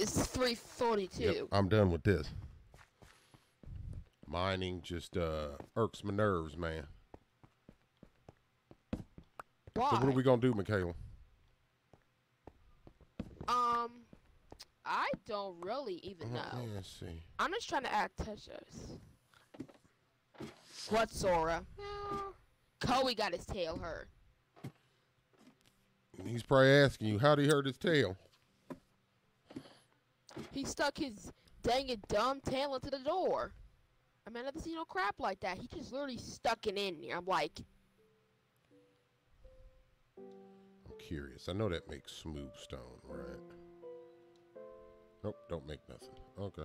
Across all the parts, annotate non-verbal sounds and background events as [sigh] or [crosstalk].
It's 342. Yep, I'm done with this. Mining just uh, irks my nerves, man. Why? So what are we gonna do, Michaela? Um, I don't really even Uh, know. let's see. I'm just trying to act Tetris. What, Sora? No. Koei got his tail hurt. He's probably asking you how would he hurt his tail. He stuck his dang it dumb tail into the door. I mean, I never seen no crap like that. He just literally stuck it in there. I'm like, I'm curious. I know that makes smooth stone, right? Nope, don't make nothing. Okay.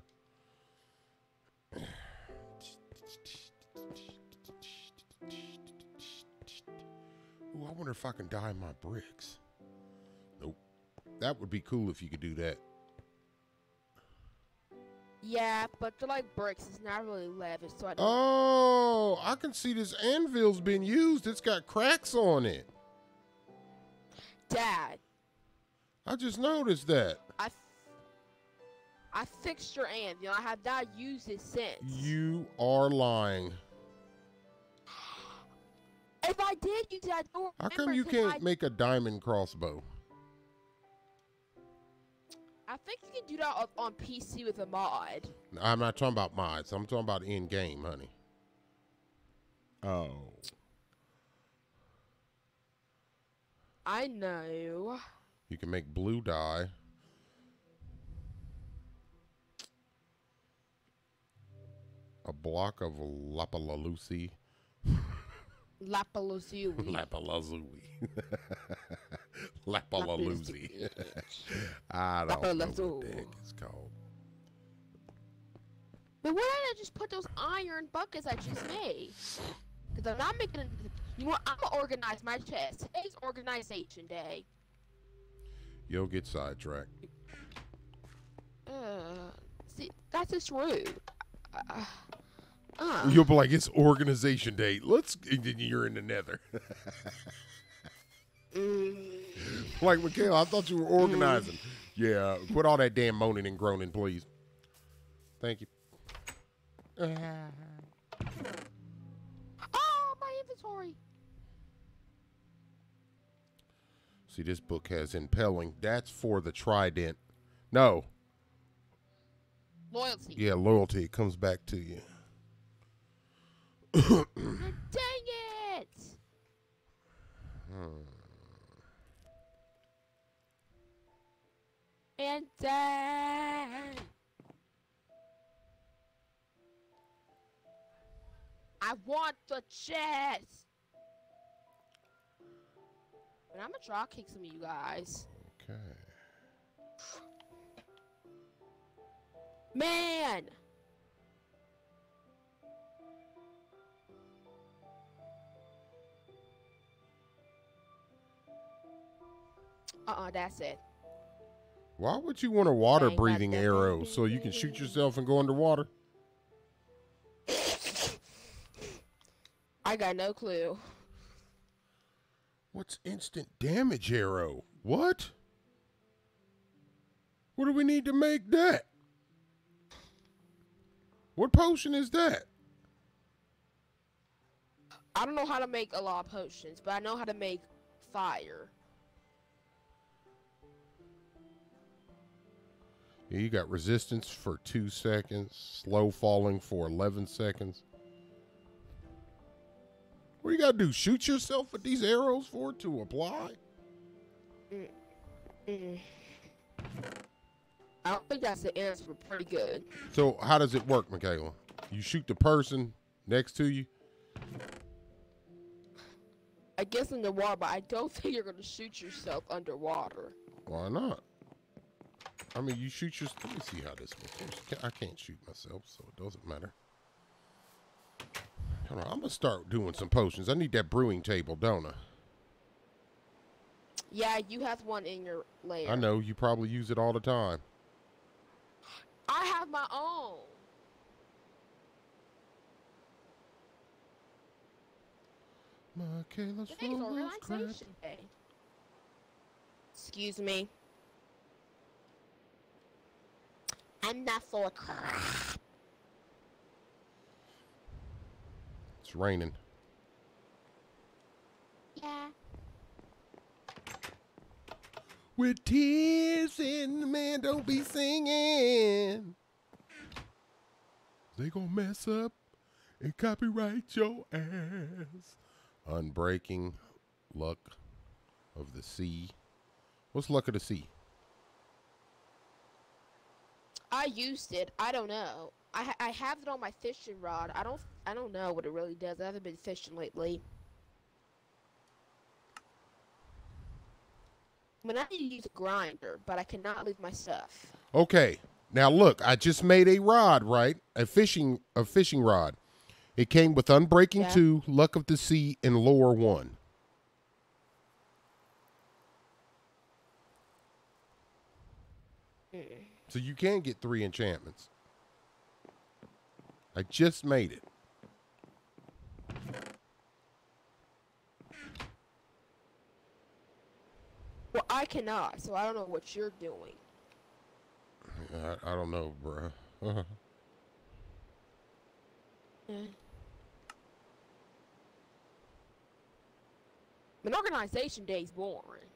Ooh, I wonder if I can dye my bricks. Nope. That would be cool if you could do that. Yeah, but they're like bricks. It's not really lavish, so I don't. Oh, I can see this anvil's been used. It's got cracks on it. Dad, I just noticed that. I, f- I fixed your anvil. I have not used it since. You are lying. If I did use it, I don't How come you can't I, make a diamond crossbow? I think you can do that on, on PC with a mod. I'm not talking about mods. I'm talking about in game, honey. Oh. I know. You can make blue dye. A block of lapalalusi. Lapalozui. [laughs] Lapalazui. [laughs] Lapalalusi. [laughs] [laughs] I don't know what the heck it's called. But why did I just put those iron buckets I just made? Because I'm not making. You know what? I'm gonna organize my chest. Today's organization day. You'll get sidetracked. Uh, see, that's just rude. Uh, uh. You'll be like, it's organization day. Let's. And then you're in the nether. [laughs] Mm, like, Michaela, I thought you were mm. organizing. Yeah, quit all that damn moaning and groaning, please. Thank you. [laughs] oh, my inventory. See, this book has Impaling. That's for the trident. No. Loyalty. Yeah, loyalty. It comes back to you. Dang it! Hmm. And then I want the chest. But I'm gonna draw kick some of you guys. Okay. Man! Uh-uh, that's it. Why would you want a water breathing arrow so you can shoot yourself and go underwater? I got no clue. What's instant damage arrow? What? What do we need to make that? What potion is that? I don't know how to make a lot of potions, but I know how to make fire. You got resistance for two seconds, slow falling for 11 seconds. What you gotta do? Shoot yourself with these arrows for it to apply? Mm. I don't think that's the answer, pretty good. So, how does it work, Michaela? You shoot the person next to you? I guess in the water, but I don't [laughs] think you're gonna shoot yourself underwater. Why not? I mean, you shoot your. Let me see how this works. I can't shoot myself, so it doesn't matter. Hold on, I'm gonna start doing some potions. I need that brewing table, don't I? Yeah, you have one in your lair. I know you probably use it all the time. I have my own. Michaela's Today's full of crap. organization day. Excuse me. I'm not full of crap. It's raining. Yeah. With tears in the man, don't be singing. They gonna mess up and copyright your ass. Unbreaking luck of the sea. What's luck of the sea? I used it. I don't know. I I have it on my fishing rod. I don't I don't know what it really does. I haven't been fishing lately. I mean, I need to use a grinder, but I cannot leave my stuff. Okay. Now look, I just made a rod, right? A fishing a fishing rod. It came with Unbreaking Yeah. 2, Luck of the Sea, and Lure 1. So you can get three enchantments. I just made it. Well, I cannot, so I don't know what you're doing. I, I don't know, bruh. Yeah. [laughs] Hmm. An organization day's boring.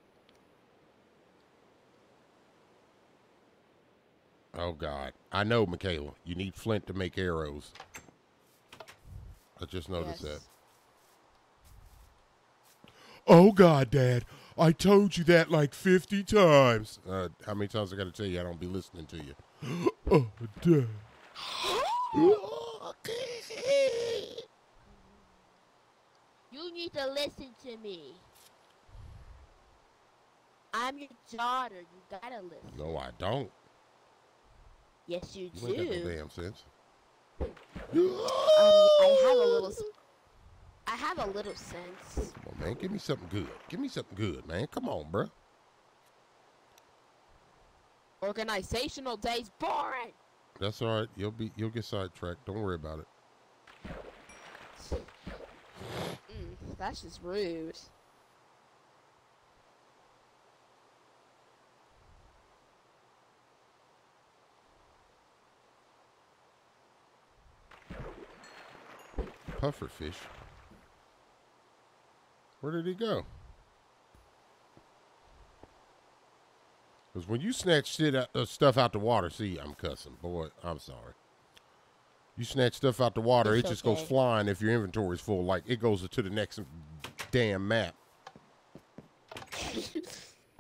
Oh, God. I know, Michaela. You need flint to make arrows. I just noticed Yes. that. Oh, God, Dad. I told you that like 50 times. Uh, how many times I got to tell you I don't be listening to you? [gasps] oh, Dad. You need to listen to me. I'm your daughter. You gotta listen. No, I don't. Yes, you, You ain't got no do. damn sense. Um, I have a little. I have a little sense. Come on, man. Give me something good. Give me something good, man. Come on, bruh. Organizational day's boring. That's all right. You'll be you'll get sidetracked. Don't worry about it. Mm, that's just rude. Pufferfish. Where did he go? Because when you snatch shit out, uh, stuff out the water, see, I'm cussing. Boy, I'm sorry. You snatch stuff out the water, It's it just goes flying if your inventory is full. Like, it goes to the next damn map. [laughs]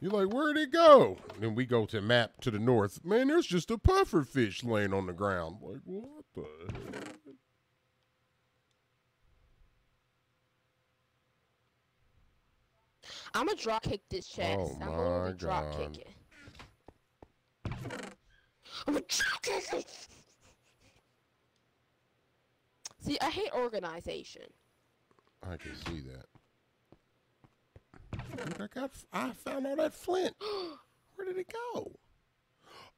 You're like, where'd it go? then we go to map to the north. Man, there's just a pufferfish laying on the ground. Like, what the I'm gonna drop kick this chest. Oh I'm gonna drop God. kick it. I'm gonna drop kick it. See, I hate organization. I can see that. I got. I found all that flint. [gasps] Where did it go?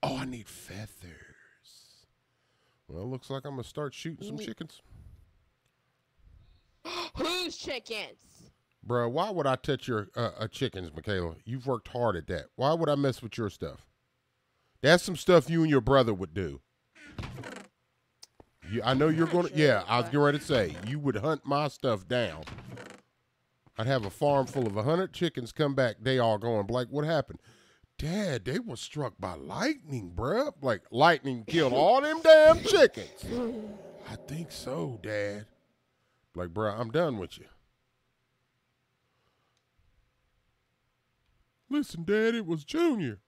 Oh, I need feathers. Well, it looks like I'm gonna start shooting some chickens, [gasps] Whose chickens? Bruh, Why would I touch your uh, uh, chickens, Michaela? You've worked hard at that. Why would I mess with your stuff? That's some stuff you and your brother would do. You, I know you're gonna. sure, Yeah, I was getting ready to say you would hunt my stuff down. I'd have a farm full of a hundred chickens. Come back, they all going. Like, what happened? Dad, they were struck by lightning, bruh. Like lightning killed all them damn chickens. I think so, Dad. Like, bruh, I'm done with you. Listen, Dad, it was Junior.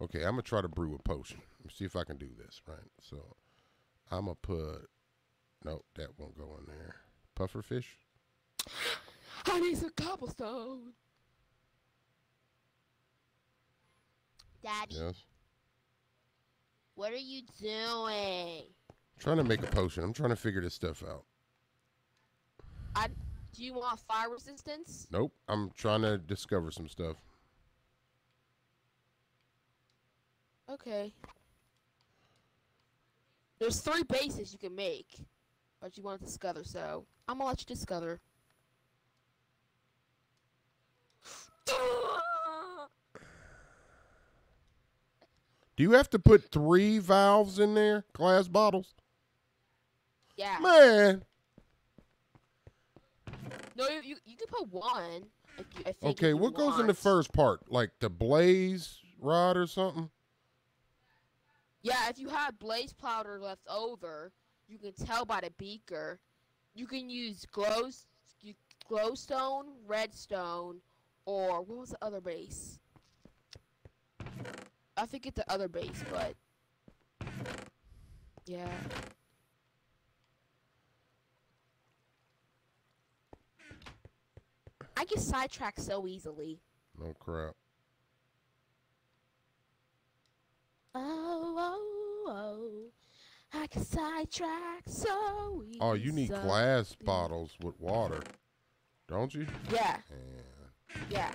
Okay, I'm gonna try to brew a potion. Let me see if I can do this. Right. So, I'm gonna put. Nope, that won't go in there. Pufferfish. I need some cobblestone. Daddy, Yes. what are you doing? trying to make a potion. I'm trying to figure this stuff out. I do you want fire resistance? Nope. I'm trying to discover some stuff. Okay. There's three bases you can make, but you want to discover, so I'm gonna let you discover. [sighs] Do you have to put three valves in there, glass bottles? Yeah. Man, No, you you, you can put one. You, I think okay, what goes in the first part? Like the blaze rod or something? Yeah, if you have blaze powder left over, you can tell by the beaker. You can use glow, glowstone, redstone, or what was the other base? I forget the other base, but yeah. I get sidetracked so easily. No crap. Oh, oh, oh. I get sidetracked so easily. Oh, you need glass bottles with water, don't you? Yeah, Yeah, yeah.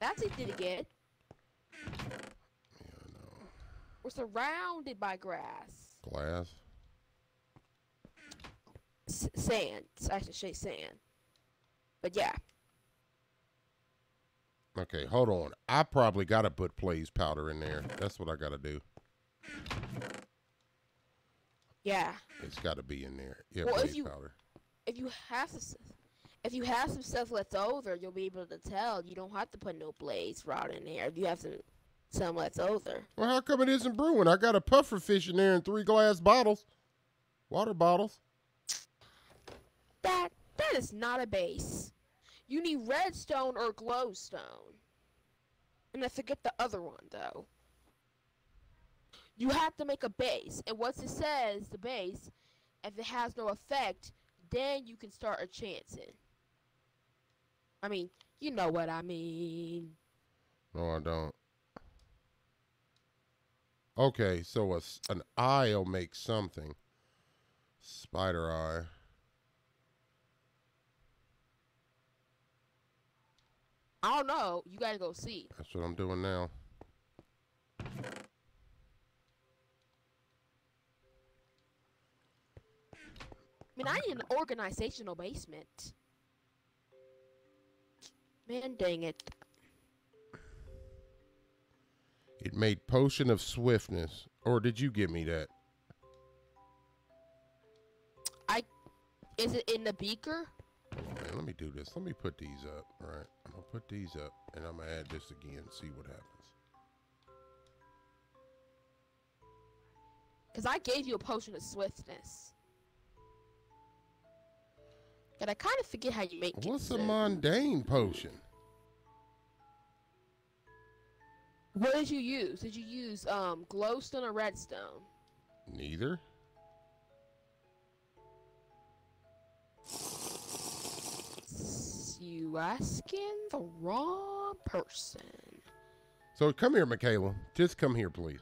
That's easy to get. yeah, no. We're surrounded by grass. Glass. S- sand. I should say sand. But yeah. Okay, hold on. I probably got to put blaze powder in there. That's what I got to do. Yeah. It's got to be in there. Yeah, Well, if blaze you- powder. If you have s- if you have some stuff left over, you'll be able to tell. You don't have to put no blaze rod in there. If you have some some left over. Well, how come it isn't brewing? I got a puffer fish in there and three glass bottles, water bottles. That that is not a base. You need redstone or glowstone. And I forget the other one though. You have to make a base, and once it says the base, if it has no effect, then you can start a chancing. I mean, you know what I mean. No, I don't. Okay, so a an eye will make something. Spider eye. I don't know. You gotta go see. That's what I'm doing now. I mean, I need an organizational basement. Man, dang it. It made potion of swiftness. Or did you give me that? I. Is it in the beaker? Let me do this. Let me put these up. All right. I'm going to put these up and I'm to add this again and see what happens. Because I gave you a potion of swiftness. And I kind of forget how you make it. What's a so- mundane potion? What did you use? Did you use um glowstone or redstone? Neither. You asking the wrong person. So come here, Michaela. Just come here, please.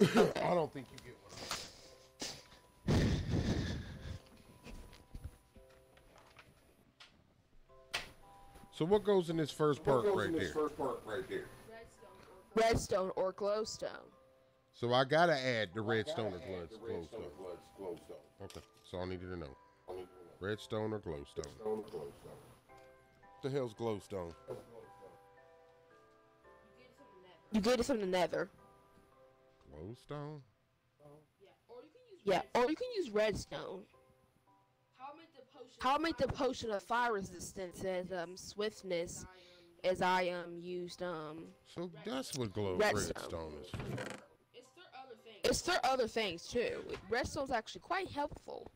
I don't think you get one. So what goes in this first part right there? Redstone or glowstone. So I gotta add the redstone or glow, glowstone. Okay, so I needed to know. Redstone or glowstone? What the hell's glowstone? You get it from the nether. Glowstone? Yeah, or you can use redstone. How I make the potion of fire resistance as um swiftness as I um used um So that's what glow Redstone. redstone is for. it's there are other things too. Redstone's actually quite helpful.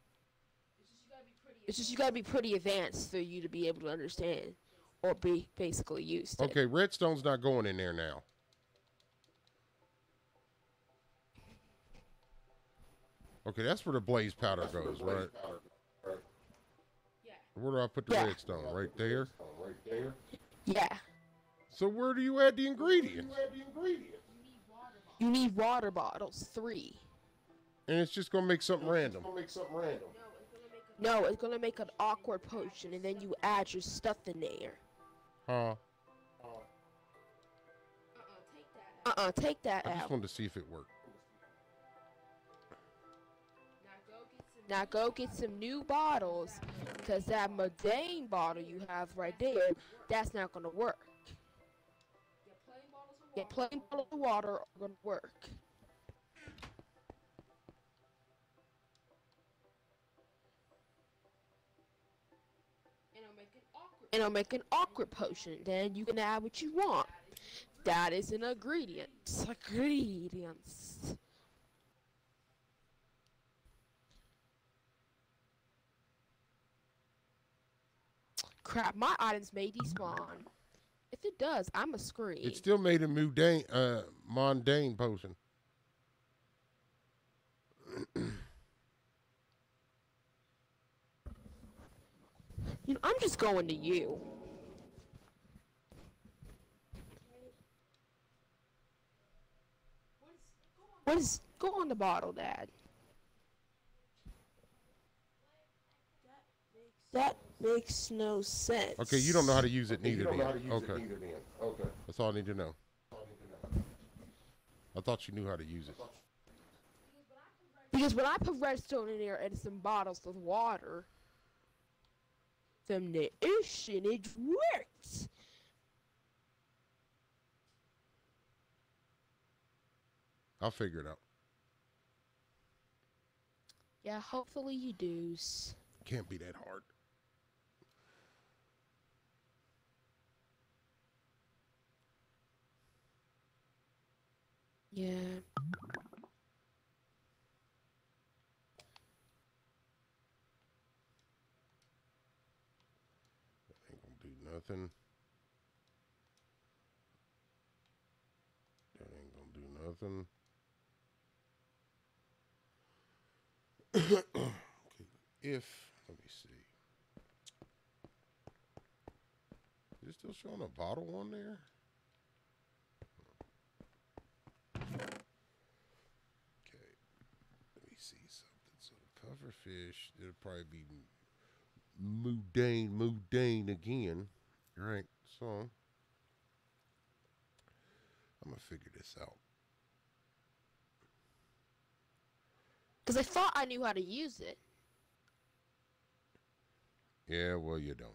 It's just you gotta be pretty advanced for you to be able to understand or be basically used. it. Okay, redstone's not going in there now. Okay, that's where the blaze powder goes, right? Yeah. Where do I put the Yeah. redstone? Right there. Right there. Yeah. So where do you add the ingredients? You need water bottles, three. And it's just gonna make something random. No, it's gonna make an awkward potion, and then you add your stuff in there. Huh? Uh-uh, take that I just out. wanted to see if it worked. Now go get some new bottles, cause that mundane bottle you have right there, that's not gonna work. Yeah, plain bottled water are gonna work. And I'll make an awkward potion. Then you can add what you want. That is an ingredient. Ingredients. Crap, my items may despawn. If it does, I'm a scream. It still made a mundane, uh, mundane potion. [clears throat] You know, I'm just going to you. What is go on the bottle, Dad? That makes no sense. Okay, you don't know how to use it You neither. don't know how then. to use okay, it either then. Okay. that's all I need to know. I thought you knew how to use it. Because when I put redstone in there and some bottles of water, ocean it works. I'll figure it out. Yeah, hopefully you do. Can't be that hard. Yeah. Ain't gonna do nothing. That ain't gonna do nothing. okay, [coughs] if let me see. Is it still showing a bottle on there? Okay, let me see something. So the puffer fish, it'll probably be Mudane, Mudane again. Right, so I'm gonna figure this out. Because I thought I knew how to use it. Yeah, well, you don't.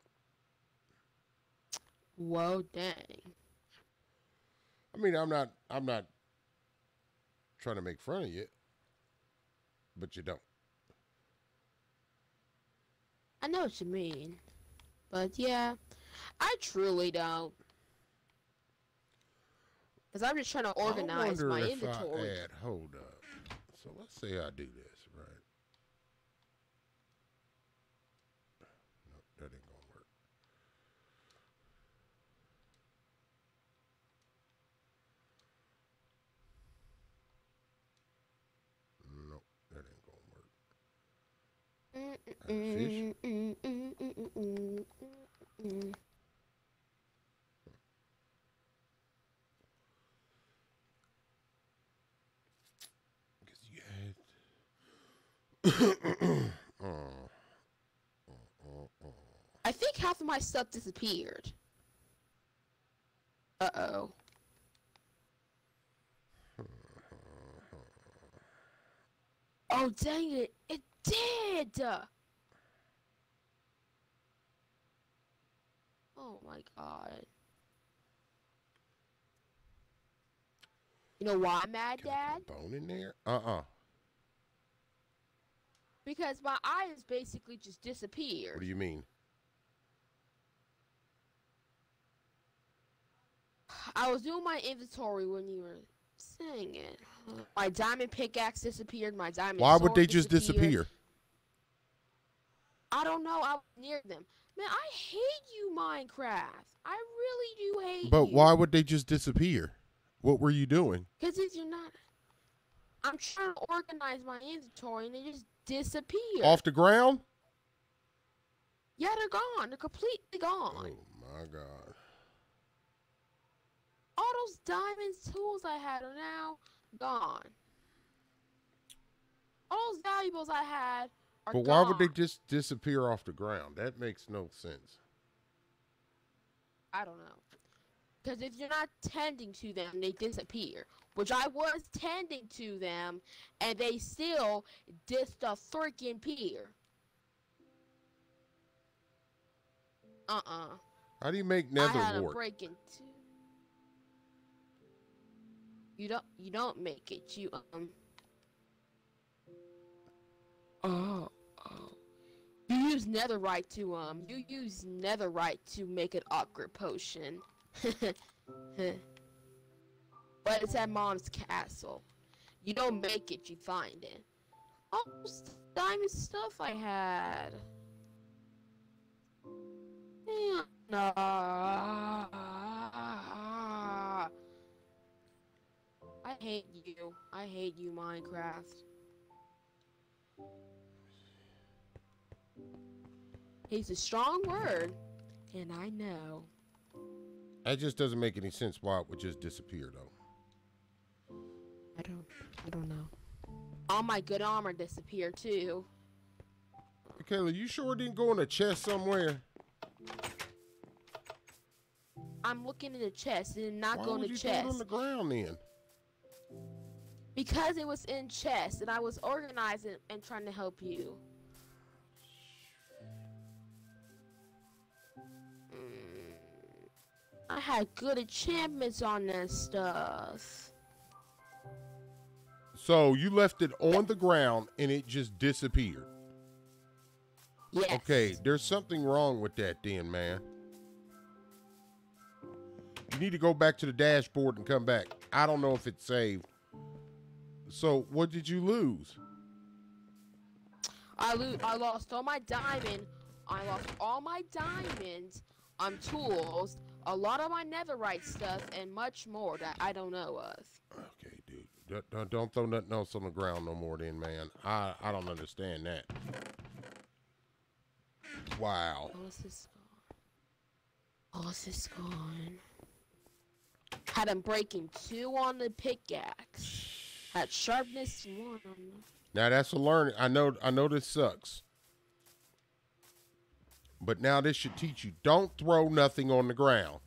Whoa, dang. I mean, I'm not, I'm not trying to make fun of you, but you don't. I know what you mean. But yeah, I truly don't. Because I'm just trying to I organize wonder my if inventory. I add, hold up. So let's say I do this, right? No, that ain't gonna work. Nope, that ain't gonna work. fish? Mm-mm-mm-mm-mm-mm-mm-mm. Because you had. oh. Oh, oh, oh. I think half of my stuff disappeared. Uh oh. Oh dang it! It did. Oh my god. You know why I'm mad, Dad? bone in there? Uh uh Because my eyes basically just disappeared. What do you mean? I was doing my inventory when you were saying it. My diamond pickaxe disappeared. My diamond. Why would they just disappear? I don't know. I was near them. Man, I hate you, Minecraft. I really do hate you But you. why would they just disappear? What were you doing? Because you're not, I'm trying to organize my inventory and they just disappear. Off the ground? Yeah, they're gone. They're completely gone. Oh my god. All those diamonds tools I had are now gone. All those valuables I had are But gone. why would they just disappear off the ground? That makes no sense. I don't know. Because if you're not tending to them, they disappear. Which I was tending to them, and they still dis the freaking pier. Uh-uh. How do you make nether I had wart? break into. You don't you don't make it. You um Oh oh. You use netherite to um you use netherite to make an awkward potion. [laughs] but it's at mom's castle. You don't make it, you find it. All Oh, diamond stuff I had. Yeah. Uh, nah. I hate you. I hate you, Minecraft. He's a strong word, and I know. That just doesn't make any sense why it would just disappear, though. I don't. I don't know. All my good armor disappeared too. Michaela, you sure it didn't go in a chest somewhere? I'm looking in the chest and not Why going would to you chest. throw it on the ground then? Because it was in chest and I was organizing and trying to help you. Mm, I had good enchantments on that stuff. So you left it on the ground and it just disappeared. Yes. Okay, there's something wrong with that then, man. You need to go back to the dashboard and come back. I don't know if it's saved. So what did you lose? I lo- I lost all my diamond. I lost all my diamonds, um, tools, a lot of my netherite stuff, and much more that I don't know of. Okay. Don't- Don't, throw nothing else on the ground no more then, man. I, I don't understand that. Wow. All this is gone. All this is gone. Had unbreaking two on the pickaxe. Had sharpness one. Now that's a learning. I know I know this sucks. But now this should teach you don't throw nothing on the ground.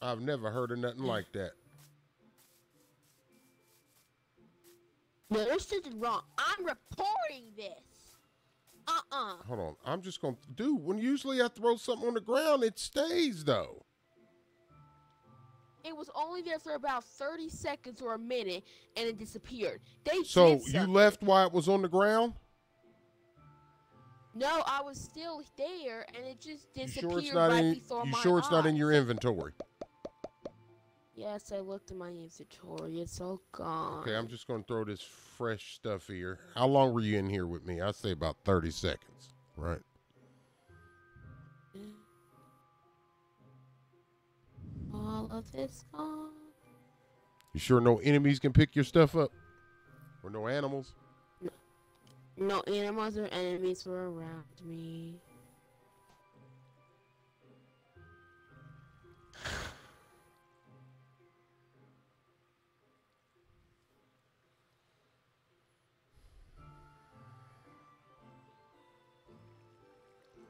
I've never heard of nothing like that. No, there's something wrong. I'm reporting this. Uh-uh. Hold on. I'm just gonna dude, when usually I throw something on the ground, it stays though. It was only there for about 30 seconds or a minute, and it disappeared. They So you left while it was on the ground? No, I was still there, and it just You disappeared sure it's not right in you sure it's not in your inventory? Yes, I looked in my inventory. It's all gone. Okay, I'm just gonna throw this fresh stuff here. How long were you in here with me? I'd say about 30 seconds. Right. All of this gone. You sure no enemies can pick your stuff up? Or no animals? No animals or enemies were around me.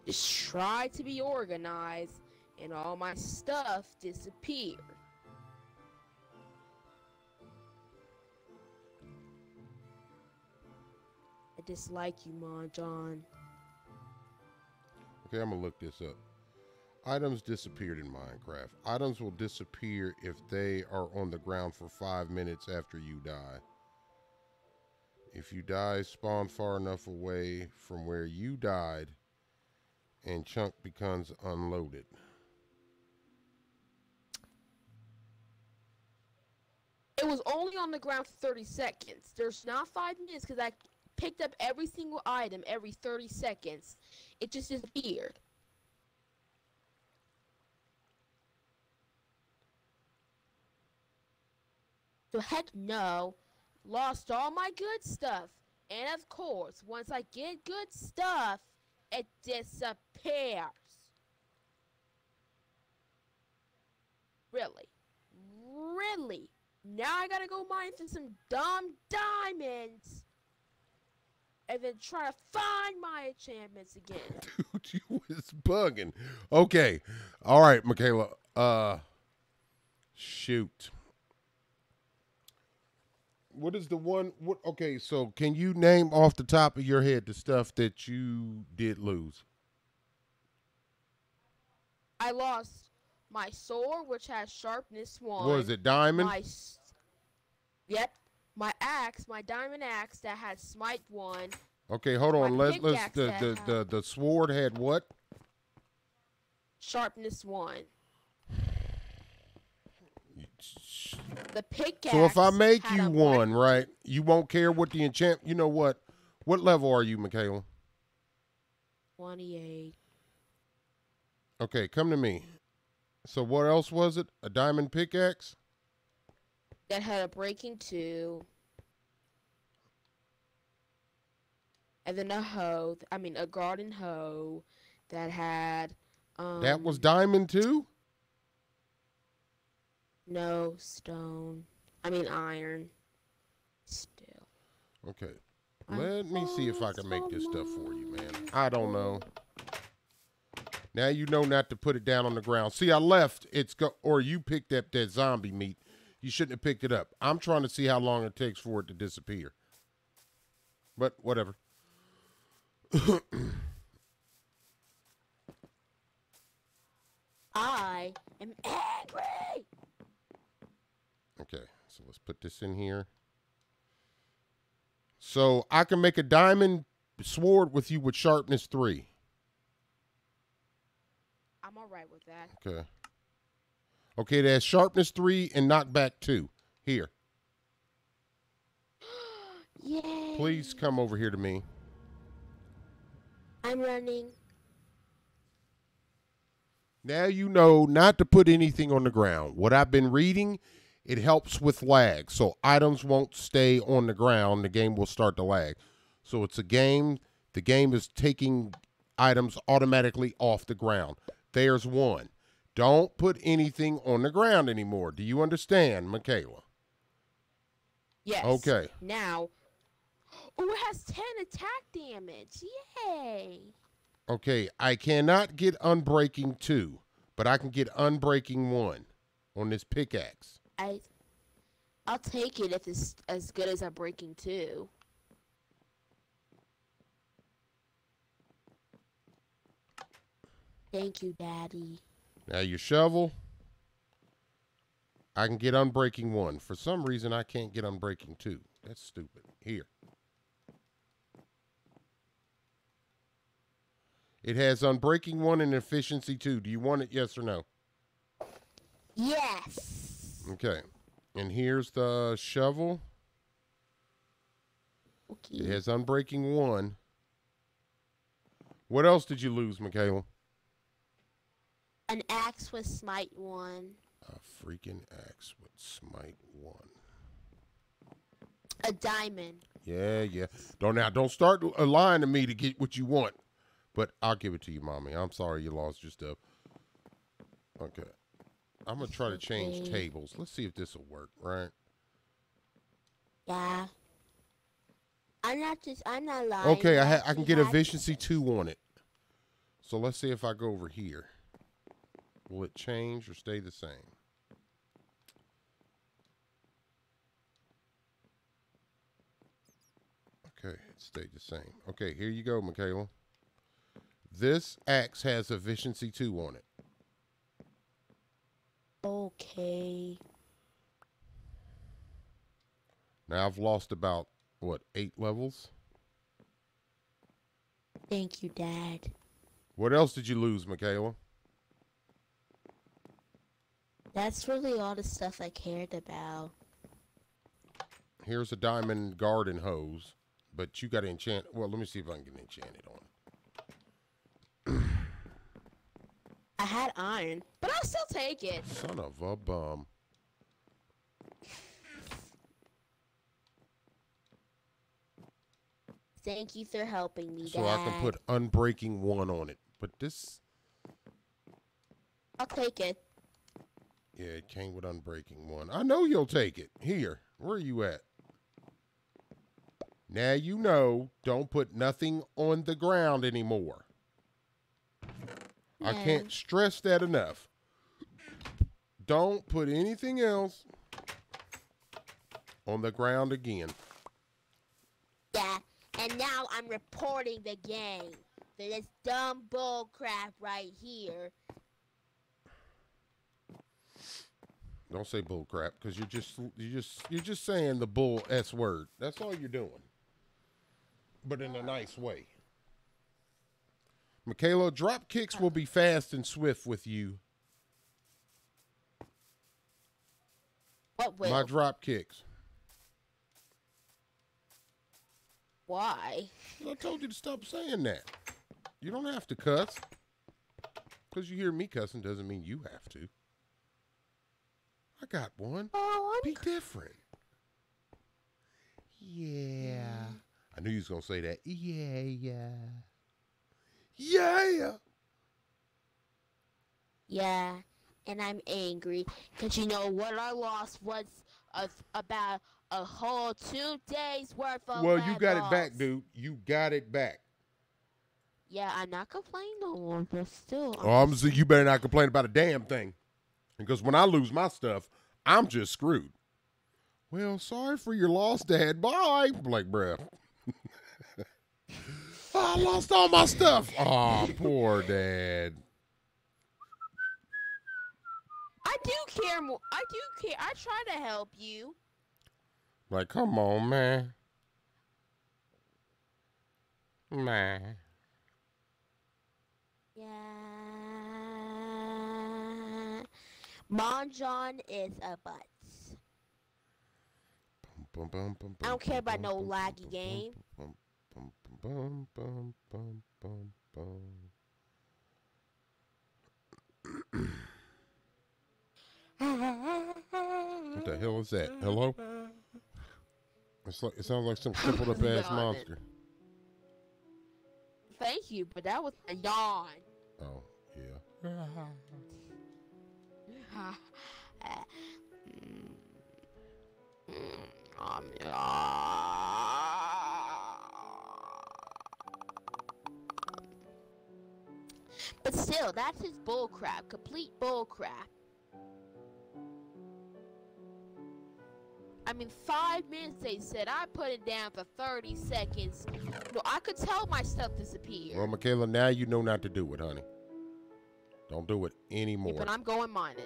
Just tried to be organized, and all my stuff disappeared. I dislike you, Mojang. Okay, I'm gonna look this up. Items disappeared in Minecraft. Items will disappear if they are on the ground for five minutes after you die. If you die, spawn far enough away from where you died, and chunk becomes unloaded. It was only on the ground for 30 seconds. There's not five minutes because I picked up every single item every 30 seconds. It just disappeared. So heck no. Lost all my good stuff. And of course, once I get good stuff, it disappears. Really? Really? Now I gotta go mine for some dumb diamonds. And then try to find my enchantments again. [laughs] Dude, you was bugging. Okay. All right, Michaela. Uh shoot. What is the one what okay, so can you name off the top of your head the stuff that you did lose? I lost my sword, which has sharpness one. Was it diamond? My, yep. My axe, my diamond axe that has smite one. Okay, hold on. my Let, let's the, the, the the sword had what? Sharpness one. The pickaxe. So if I make you a one, right, you won't care what the enchant. You know what? What level are you, Michaela? 28. Okay, come to me. So what else was it? A diamond pickaxe? That had a breaking two. And then a hoe. I mean, a garden hoe that had. Um, that was diamond too. No stone. I mean, iron. Still. Okay. Let me see if I can make this stuff for you, man. I don't know. Now you know not to put it down on the ground. See, I left. It's go or you picked up that zombie meat. You shouldn't have picked it up. I'm trying to see how long it takes for it to disappear. But whatever. [clears throat] I am angry. So let's put this in here. So I can make a diamond sword with you with sharpness three. I'm all right with that. Okay. Okay, that's sharpness three and knockback two. Here, [gasps] Yay. please come over here to me. I'm running. Now you know not to put anything on the ground. What I've been reading, it helps with lag. So items won't stay on the ground. The game will start to lag. So it's a game. The game is taking items automatically off the ground. There's one. Don't put anything on the ground anymore. Do you understand, Michaela? Yes. Okay. Now. Oh, it has 10 attack damage. Yay. Okay, I cannot get unbreaking two, but I can get unbreaking one on this pickaxe. I. I'll take it if it's as good as a breaking two. Thank you, Daddy. Now your shovel, I can get unbreaking one. For some reason, I can't get unbreaking two. That's stupid. Here. It has unbreaking one and efficiency two. Do you want it? Yes or no? Yes. Okay. And here's the shovel. It Okay. has unbreaking one. What else did you lose, Michaela? An axe with smite one. A freaking axe with smite one. A diamond. Yeah, yeah. Don't now don't start lying to me to get what you want. But I'll give it to you, mommy. I'm sorry you lost your stuff. Okay. I'm gonna try to change tables. Let's see if this will work, right? Yeah. I'm not just. I'm not lying. Okay, I ha- I can get efficiency two on it. So let's see if I go over here. Will it change or stay the same? Okay, it stayed the same. Okay, here you go, Michaela. This axe has efficiency two on it. Okay. Now I've lost about what eight levels. Thank you, Dad. What else did you lose, Michaela? That's really all the stuff I cared about. Here's a diamond garden hose, but you got to enchant. Well, let me see if I can get enchanted on. I had iron, but I'll still take it. Son of a bum. Thank you for helping me, So Dad. I can put unbreaking one on it. But this, I'll take it. yeah, it came with unbreaking one. I know you'll take it. Here, where are you at? Now you know. Don't put nothing on the ground anymore. I can't stress that enough. Don't put anything else on the ground again. Yeah, and now I'm reporting the game for this dumb bull crap right here. Don't say bull crap because you're just you just you're just saying the bull s word. That's all you're doing, but in a nice way. Michaela, drop kicks will be fast and swift with you. What will? My drop kicks. Why? I told you to stop saying that. You don't have to cuss. Because you hear me cussing doesn't mean you have to. I got one. Oh, I'm Be different. Yeah. I knew you was going to say that. Yeah, yeah. Yeah. Yeah, and I'm angry because you know what I lost was a, about a whole two days worth of. Well, you got it back, dude. You got it back. Yeah, I'm not complaining no more, but still. I'm Oh, I'm so you better not complain about a damn thing. Because when I lose my stuff, I'm just screwed. Well, sorry for your loss, Dad. Bye. I'm like, bruh. I lost all my stuff. [laughs] Oh, poor Dad. I do care more. I do care. I try to help you. Like, come on, man. Man. Yeah. Mojang is a butt. Bum, bum, bum, I don't care about no laggy game. Bum, bum, bum, bum, bum, bum. What the hell is that? Hello? It's like, it sounds like some crippled up ass monster. Thank you, but that was a yawn. Oh, yeah. Um, But still, that's his bullcrap. Complete bullcrap. I mean, five minutes they said. I put it down for 30 seconds. No, I could tell my stuff disappeared. Well, Michaela, now you know not to do it, honey. Don't do it Yeah, anymore. but I'm going mining.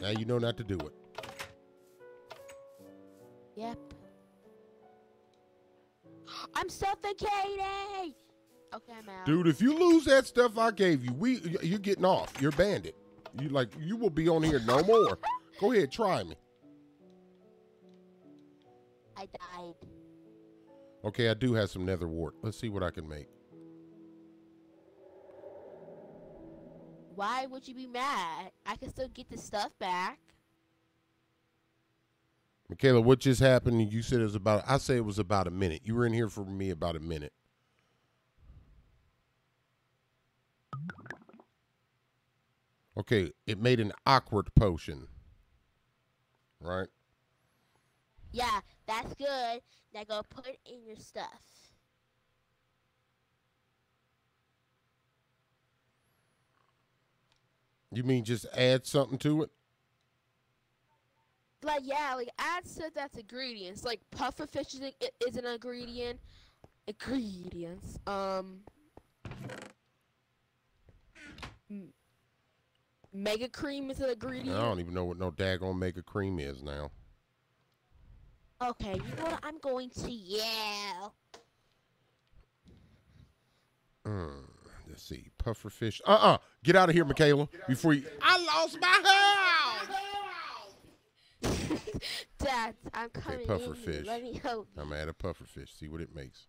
Now you know not to do it. Yep. I'm suffocating. Okay, I'm out. Dude, if you lose that stuff I gave you, we you're getting off. You're bandit. You like you will be on here no more. [laughs] Go ahead, try me. I died. Okay, I do have some nether wart. Let's see what I can make. Why would you be mad? I can still get the stuff back. Michaela, what just happened? You said it was about I say it was about a minute. You were in here for me about a minute. Okay, it made an awkward potion. Right? Yeah, that's good. Now go put it in your stuff. You mean just add something to it? Like yeah, like add stuff that's ingredients. Like puffer fish is, is an ingredient. Ingredients. Um. Mega cream is an ingredient. I don't even know what no daggone mega cream is now. Okay, you know what? I'm going to yell. Mm, let's see. Puffer fish. Uh uh Get out of here, Michaela. Before you. I lost my house! [laughs] Dad, I'm coming puffer in here. fish. Let me help. you. I'm at a puffer fish. See what it makes.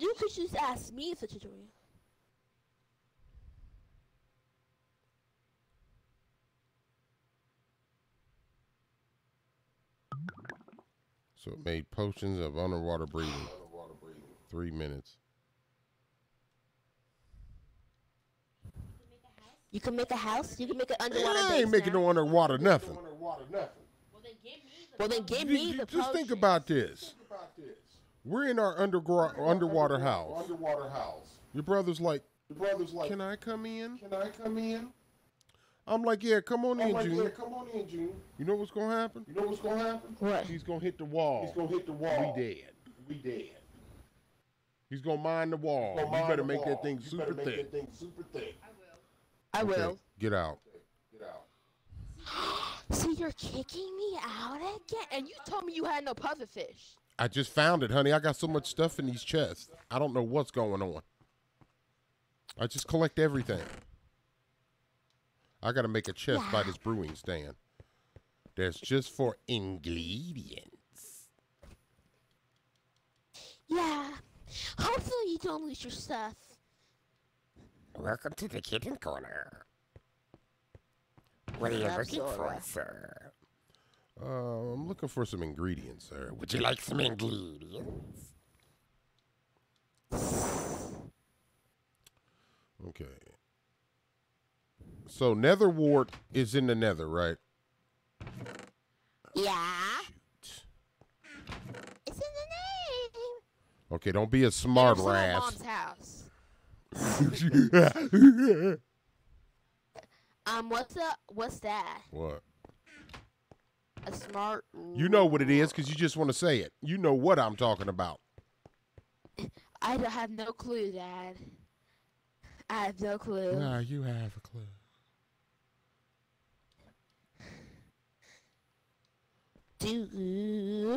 You could just ask me for tutorial. So it made potions of underwater breathing. Three minutes. You can make a house. You can make an underwater I base ain't making now. no underwater nothing. Well, then give You- me the just think potion. about this. We're in our undergro- underwater house. Underwater house. Your brother's like, The brother's like, "Can I come in?" can I come in? I'm like, "Yeah, come on I'm in, like, yeah, come on in, Junior. You know what's gonna happen? You know what's gonna happen? What? He's gonna hit the wall. He's gonna hit the wall. We dead. We dead. He's gonna mine the wall. Go you better the make that thing You super better make thick. that thing super thick. I Okay, will. Get out. Get out. [gasps] See, you're kicking me out again, and you told me you had no pufferfish. I just found it, honey. I got so much stuff in these chests. I don't know what's going on. I just collect everything. I got to make a chest by this brewing stand. That's just for ingredients. Yeah. Hopefully you don't lose your stuff. Welcome to the kitchen corner. What are you looking for, sir? Uh, I'm looking for some ingredients, sir. Would you like some ingredients? Okay. So nether wart is in the nether, right? Yeah. Shoot. It's in the name. Okay, don't be a smart ass. mom's house. [laughs] Um, what's the what's that? what? A smart. You know what it is because you just want to say it. You know what I'm talking about. [coughs] I don't have no clue, Dad. I have no clue. Ah, you have a clue. Do you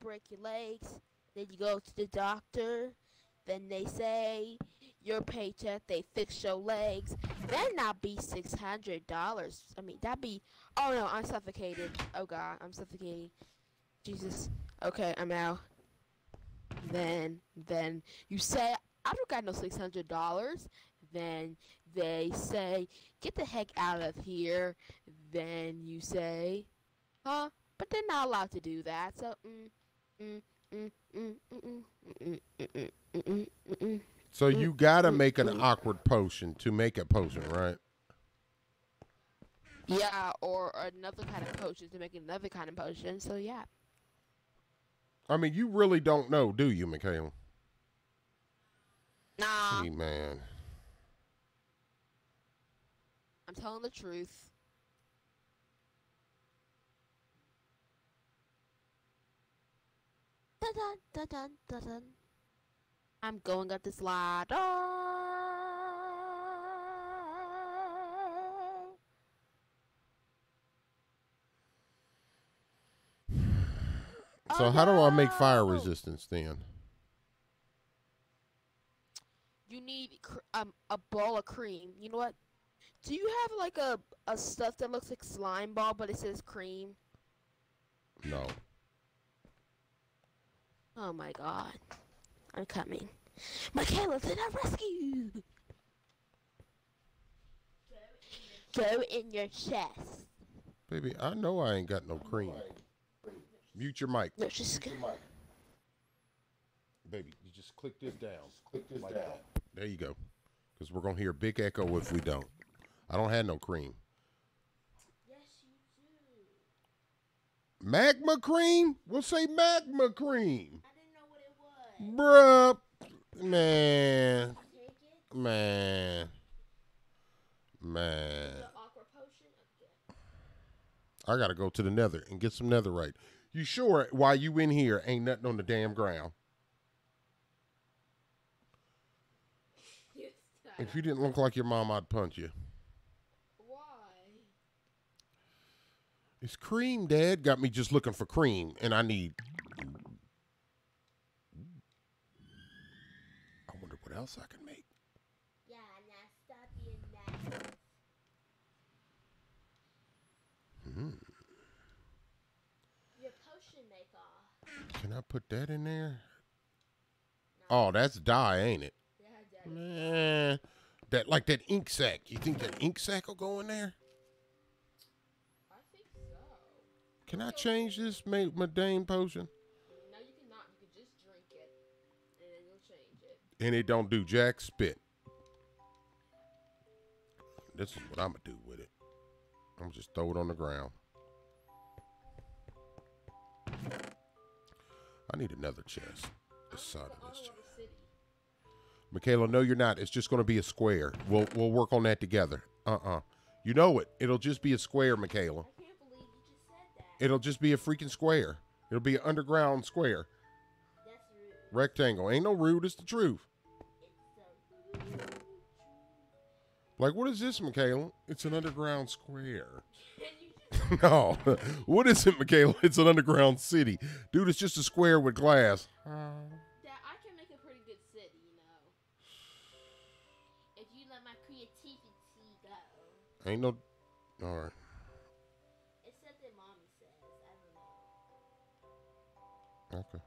break your legs, then you go to the doctor, then they say your paycheck, they fix your legs. Then that'd be six hundred dollars. I mean that'd be oh no, I'm suffocated. Oh god, I'm suffocating. Jesus. Okay, I'm out. Then then you say I don't got no six hundred dollars. Then they say get the heck out of here. Then you say, huh? But they're not allowed to do that. So, mm, mm, mm, mm, mm, mm, mm, mm, mm, mm, mm, mm, mm. So mm, you gotta mm, make an mm. awkward potion to make a potion, right? yeah, or another kind of potion to make another kind of potion. So yeah, I mean, you really don't know, do you, Michaela? nah, Hey, man. I'm telling the truth. Dun dun dun dun dun. I'm going up this ladder. So Oh, how do I make fire resistance then? You need cr- um a ball of cream. You know what? Do you have like a a stuff that looks like slime ball, but it says cream? No. Oh my god. I'm coming. Michaela, to the rescue! Go in your chest. Baby, I know I ain't got no cream. Mute your mic. No, just go. Mike, Baby, you just click this down. click this Like down. that. There you go. Because we're going to hear a big echo if we don't. I don't have no cream. Yes, you do. Magma cream? We'll say magma cream. I didn't know what it was. Bruh. Man. Man. Man. The aqua potion. Okay. I got to go to the nether and get some netherite. You sure while you in here ain't nothing on the damn ground? If you didn't look like your mom, I'd punch you. Why? It's cream, Dad. Got me just looking for cream, and I need. I wonder what else I can make. Yeah, now stop being nasty. Your potion maker. Can I put that in there? Oh, that's dye, ain't it? Yeah. Man, that like that ink sac. You think that ink sac will go in there? I think so. Can I change this ma- mundane potion? And it don't do jack spit. This is what I'm gonna do with it. I'm just throw it on the ground. I need another chest. This side of this chest. Michaela, no, you're not. It's just gonna be a square. We'll we'll work on that together. Uh-uh. You know it. It'll just be a square, Michaela. I can't believe you just said that. It'll just be a freaking square. It'll be an underground square. Rectangle. Ain't no rude, it's the truth. Like, what is this, Michaela? It's an underground square. [laughs] no. what is it, Michaela? It's an underground city. Dude, it's just a square with glass. Dad, I can make a pretty good city, you know. If you let my creativity go. Ain't no. All right. It's something mommy says. I don't know. Okay.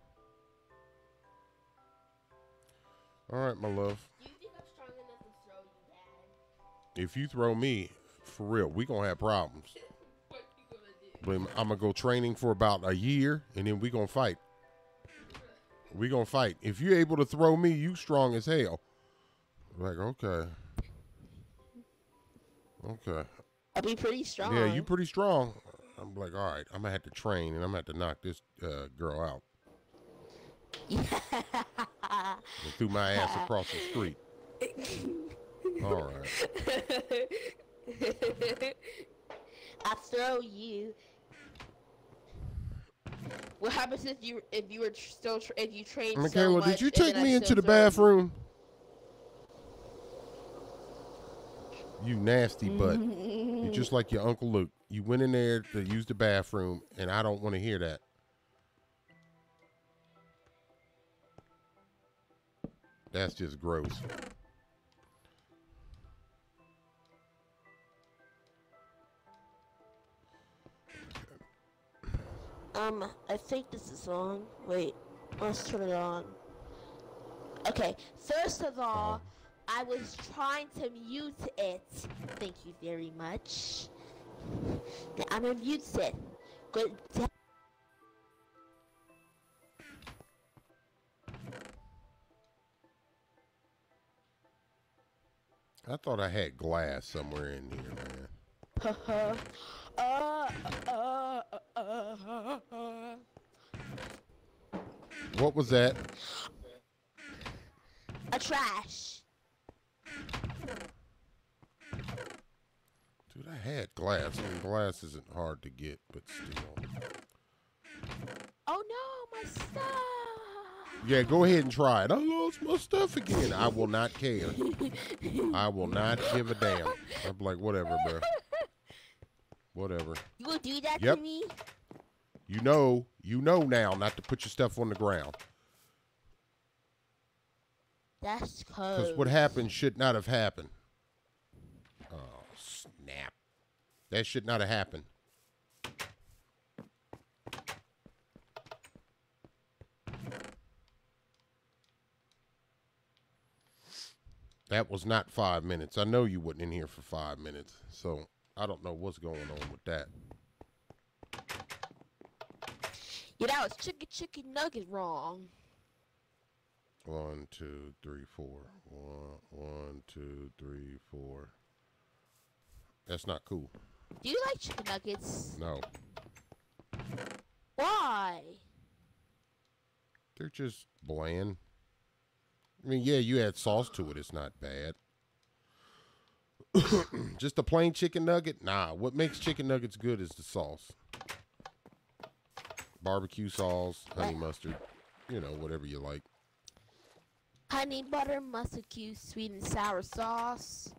All right, my love. Do you think I'm strong enough to throw you, Dad? If you throw me, for real, we gonna have problems. [laughs] What you gonna do? But I'm- I'm gonna go training for about a year, and then we gonna fight. We gonna fight. If you're able to throw me, you strong as hell. Like okay, okay, I'll be pretty strong. yeah, you pretty strong. I'm like, all right, I'm gonna have to train, and I'm gonna have to knock this uh, girl out. [laughs] and [laughs] threw my ass across the street. [laughs] All right. [laughs] I throw you. What happens if you if you were still if you trained so Michaela, much did you take me into the bathroom? You nasty butt. You're just like your Uncle Luke. You went in there to use the bathroom, and I don't want to hear that. That's just gross. Um, I think this is on. Wait, let's turn it on. Okay, first of all, I was trying to mute it. Thank you very much. I'm gonna mute it. Good. I thought I had glass somewhere in here, man. uh, uh, uh, uh. What was that? A trash. Dude, I had glass. I mean, glass isn't hard to get, but still. Oh no, my stuff. Yeah, go ahead and try it. I lost my stuff again. I will not care. I will not give a damn. I'm like, whatever, bro. Whatever. You will do that Yep. to me? You know, you know now not to put your stuff on the ground. That's code. Because what happened should not have happened. Oh, snap. That should not have happened. That was not five minutes. I know you wasn't in here for five minutes, so I don't know what's going on with that. Yeah, that was chicken chicken nugget wrong. One, two, three, four. One, one, two, three, four. That's not cool. Do you like chicken nuggets? No, Why? they're just bland. I mean, yeah, you add sauce to it. It's not bad. [coughs] just a plain chicken nugget? Nah. What makes chicken nuggets good is the sauce. Barbecue sauce, honey mustard, you know, whatever you like. Honey butter, mustard cubes, sweet and sour sauce.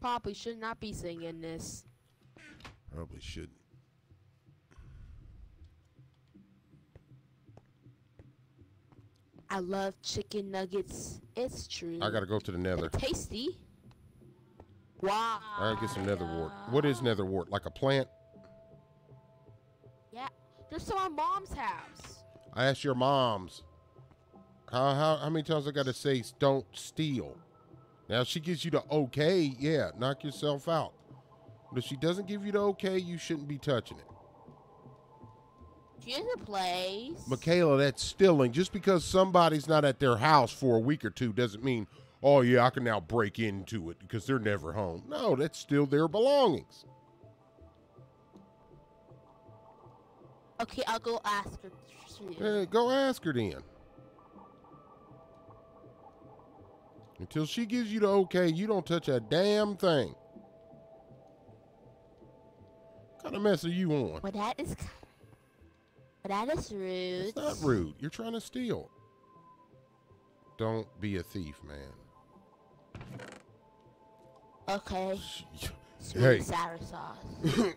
Probably should not be singing this. Probably shouldn't. I love chicken nuggets. It's true. I gotta go to the nether. They're tasty. Wow. I gotta get some nether wart. What is nether wart? Like a plant? Yeah, there's some at mom's house. I asked your mom's. How how how many times I gotta say don't steal? Now if she gives you the okay, yeah, knock yourself out. But if she doesn't give you the okay, you shouldn't be touching it. Here's a place. Michaela, that's stealing. Just because somebody's not at their house for a week or two doesn't mean, oh yeah, I can now break into it because they're never home. No, that's still their belongings. Okay, I'll go ask her. soon. Eh, go ask her then. Until she gives you the okay, you don't touch a damn thing. What kind of mess are you on? Well, that is. That is rude. It's not rude. You're trying to steal. Don't be a thief, man. Okay. Sweet Hey. sour sauce. [laughs]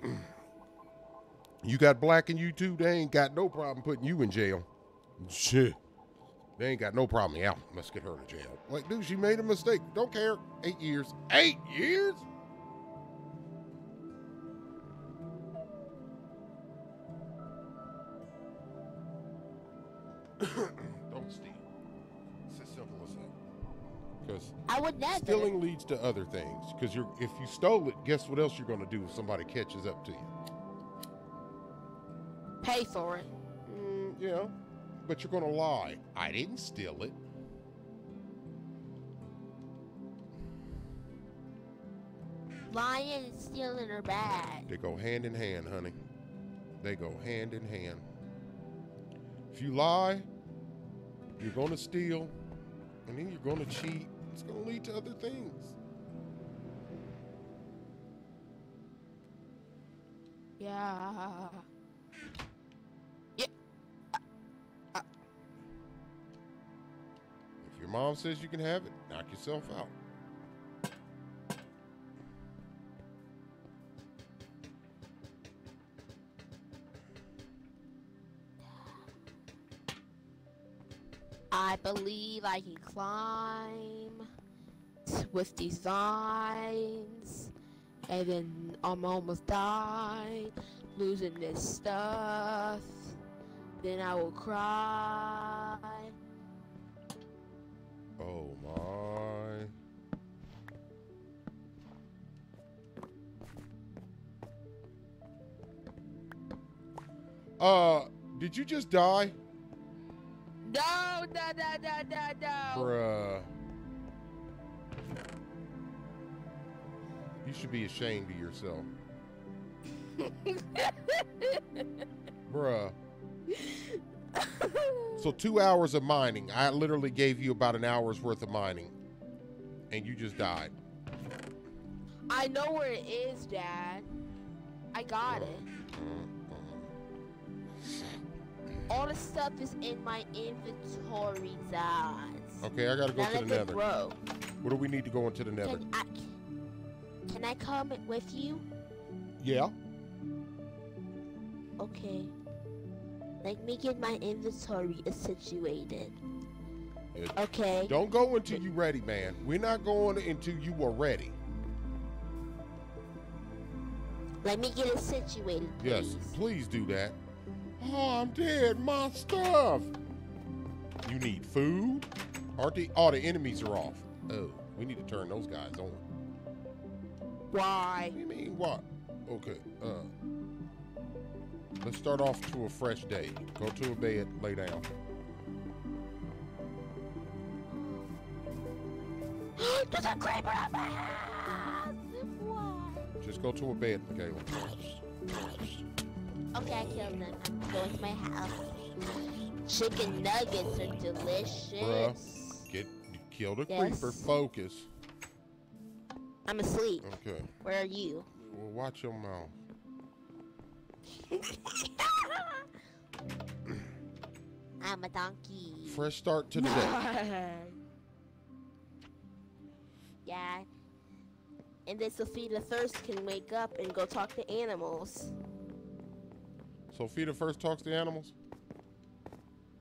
You got black in you too. They ain't got no problem putting you in jail. Shit. They ain't got no problem. Yeah, let's get her to jail. Like, dude, she made a mistake. Don't care. Eight years. Eight years? [coughs] Don't steal. It's as simple as that. Because I would never. stealing leads to other things. Because you're if you stole it, guess what else you're going to do if somebody catches up to you? Pay for it. Mm, yeah, but you're going to lie. I didn't steal it. Lying and stealing are bad. They go hand in hand, honey. They go hand in hand. If you lie, you're going to steal, and then you're going to cheat. It's going to lead to other things. Yeah. Yeah. If your mom says you can have it, knock yourself out. I believe I can climb with these vines. And then I'm almost died, losing this stuff. Then I will cry. Oh my. Uh, did you just die? No, no, no, no, no, no. Bruh. You should be ashamed of yourself. [laughs] Bruh. So two hours of mining. I literally gave you about an hour's worth of mining. And you just died. I know where it is, Dad. I got it. All the stuff is in my inventory, Dad. Okay, I gotta go None to the nether. What do we need to go into the nether? Can I, can I come with you? Yeah. Okay. Let me get my inventory situated. It- Okay. Don't go until you're ready, man. We're not going until you are ready. Let me get it situated, please. Yes, please do that. Oh, I'm dead. My stuff. You need food? Aren't the all the enemies are off? Oh, we need to turn those guys on. Why? What do you mean what? Okay, uh let's start off to a fresh day. Go to a bed, lay down. [gasps] There's a creeper at my house. Why? Just go to a bed, Michaela. Okay, I killed them. I'm going to my house. Chicken nuggets are delicious. Bruh. Get killed a Yes. creeper. Focus. I'm asleep. Okay. Where are you? Well, watch your mouth. [laughs] I'm a donkey. Fresh start to the day. [laughs] yeah. And then Sofia the First can wake up and go talk to animals. Sofia the first talks to animals.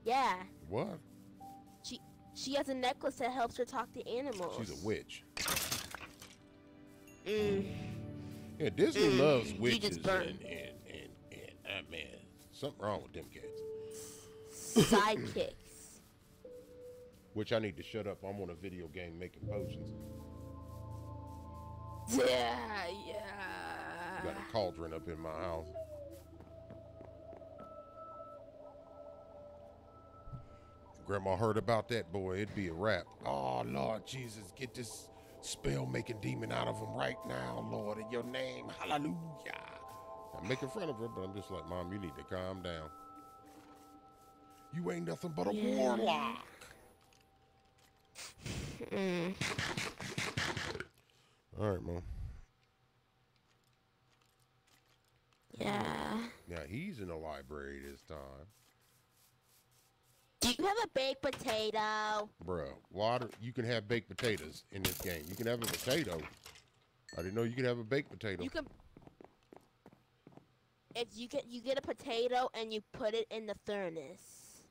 Yeah. What? She she has a necklace that helps her talk to animals. She's a witch. Mm. Yeah, Disney Mm, loves witches just and, and, and, and, uh, man, something wrong with them cats. Sidekicks. [coughs] [coughs] Which I need to shut up. I'm on a video game making potions. Yeah, yeah. Got a cauldron up in my house. Grandma heard about that boy, it'd be a wrap. Oh Lord Jesus, get this spell making demon out of him right now, Lord, in your name. Hallelujah. I'm making fun of her, but I'm just like, Mom, you need to calm down. You ain't nothing but a Yeah. warlock. Mm. All right, Mom. Yeah. Now he's in the library this time. You have a baked potato? Bruh, water. You can have baked potatoes in this game. You can have a potato. I didn't know you could have a baked potato. You can. It's you get you get a potato and you put it in the furnace.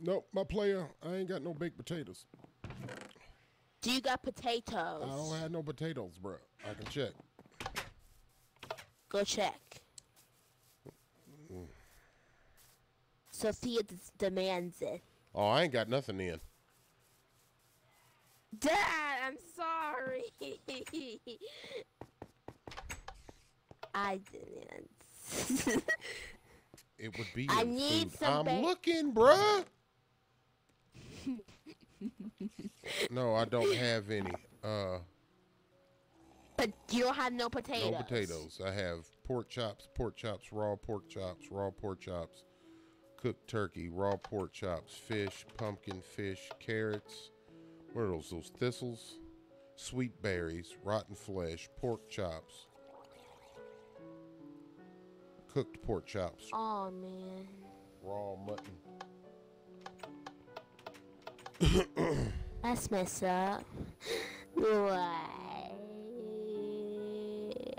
Nope, my player. I ain't got no baked potatoes. Do you got potatoes? I don't have no potatoes, bruh. I can check. Go check. Mm. Sofia d- demands it. Oh, I ain't got nothing in. Dad, I'm sorry. [laughs] I didn't. It would be. [laughs] I need food. some I'm looking, bruh. no, I don't have any. Uh, but you don't have no potatoes. no potatoes. I have pork chops, pork chops, raw pork chops, raw pork chops, cooked turkey, raw pork chops, fish, pumpkin fish, carrots. What are those? Those thistles, sweet berries, rotten flesh, pork chops, cooked pork chops, Oh man. raw mutton. [coughs] That's messed up. Why?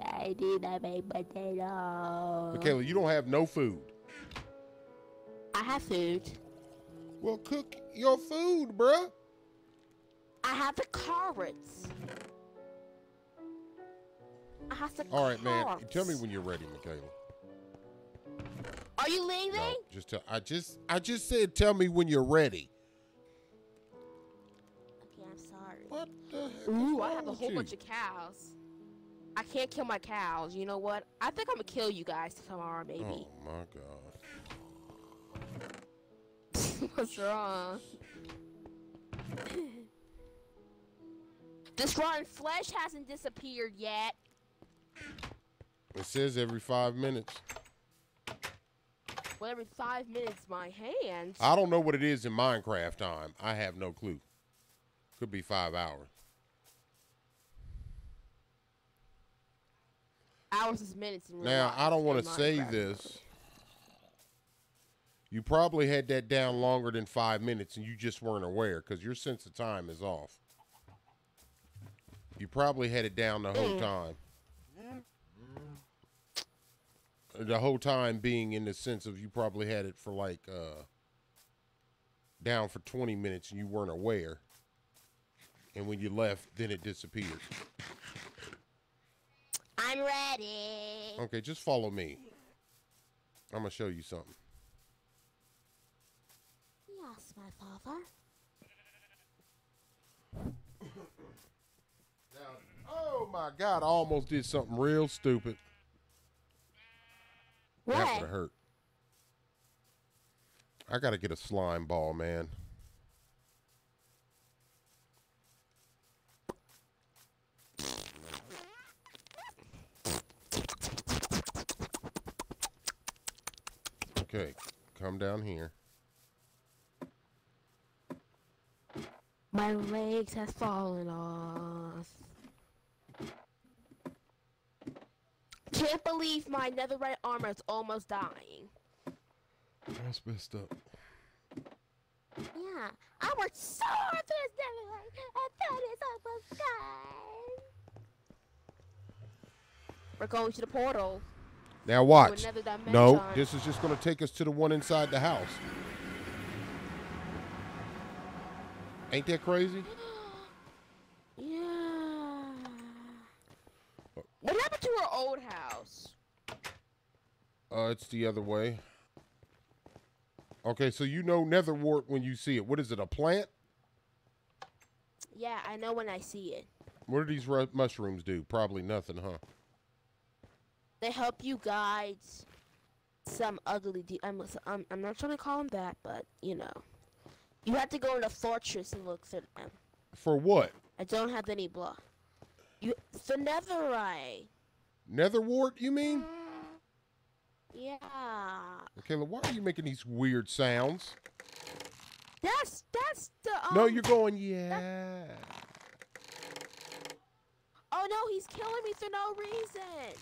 I need a baked potato. Michaela, you don't have no food. I have food. Well, cook your food, bruh. I have the carrots. I have the All right, man. carrots. Tell me when you're ready, Michaela. Are you leaving? No, just tell. I just, I just said, tell me when you're ready. Okay, I'm sorry. What the heck? Ooh, I have a whole you? bunch of cows. I can't kill my cows. You know what? I think I'm gonna kill you guys tomorrow, maybe. Oh my god. What's wrong? this rotten flesh hasn't disappeared yet. It says every five minutes. Well, every five minutes, my hands. I don't know what it is in Minecraft time. I have no clue. Could be five hours. Hours is minutes in real Now, life I don't want to say Minecraft. this. You probably had that down longer than five minutes and you just weren't aware because your sense of time is off. You probably had it down the whole Mm. time. The whole time being in the sense of you probably had it for like uh down for 20 minutes and you weren't aware. And when you left, then it disappeared. I'm ready. Okay, just follow me. I'm gonna show you something. Yes, my father. Oh my God! I almost did something real stupid. What? That would have hurt. I gotta get a slime ball, man. Okay, come down here. My legs have fallen off. Can't believe my netherite armor is almost dying. That's messed up. Yeah, I worked so hard for this netherite. I thought it's almost gone. We're going to the portal. Now watch. No, this is just gonna take us to the one inside the house. Ain't that crazy? Yeah. What happened to our old house? Uh, it's the other way. Okay, so you know nether wart when you see it. What is it? A plant? Yeah, I know when I see it. What do these mushrooms do? Probably nothing, huh? They help you guide some ugly. De- I'm, I'm I'm not trying to call them that, but you know, you have to go in the fortress and look for them. For what? I don't have any blood. You the netherite. Nether wart? You mean? Yeah. Okay, why are you making these weird sounds? That's that's the. Um, no, you're going yeah. Oh no, he's killing me for no reason.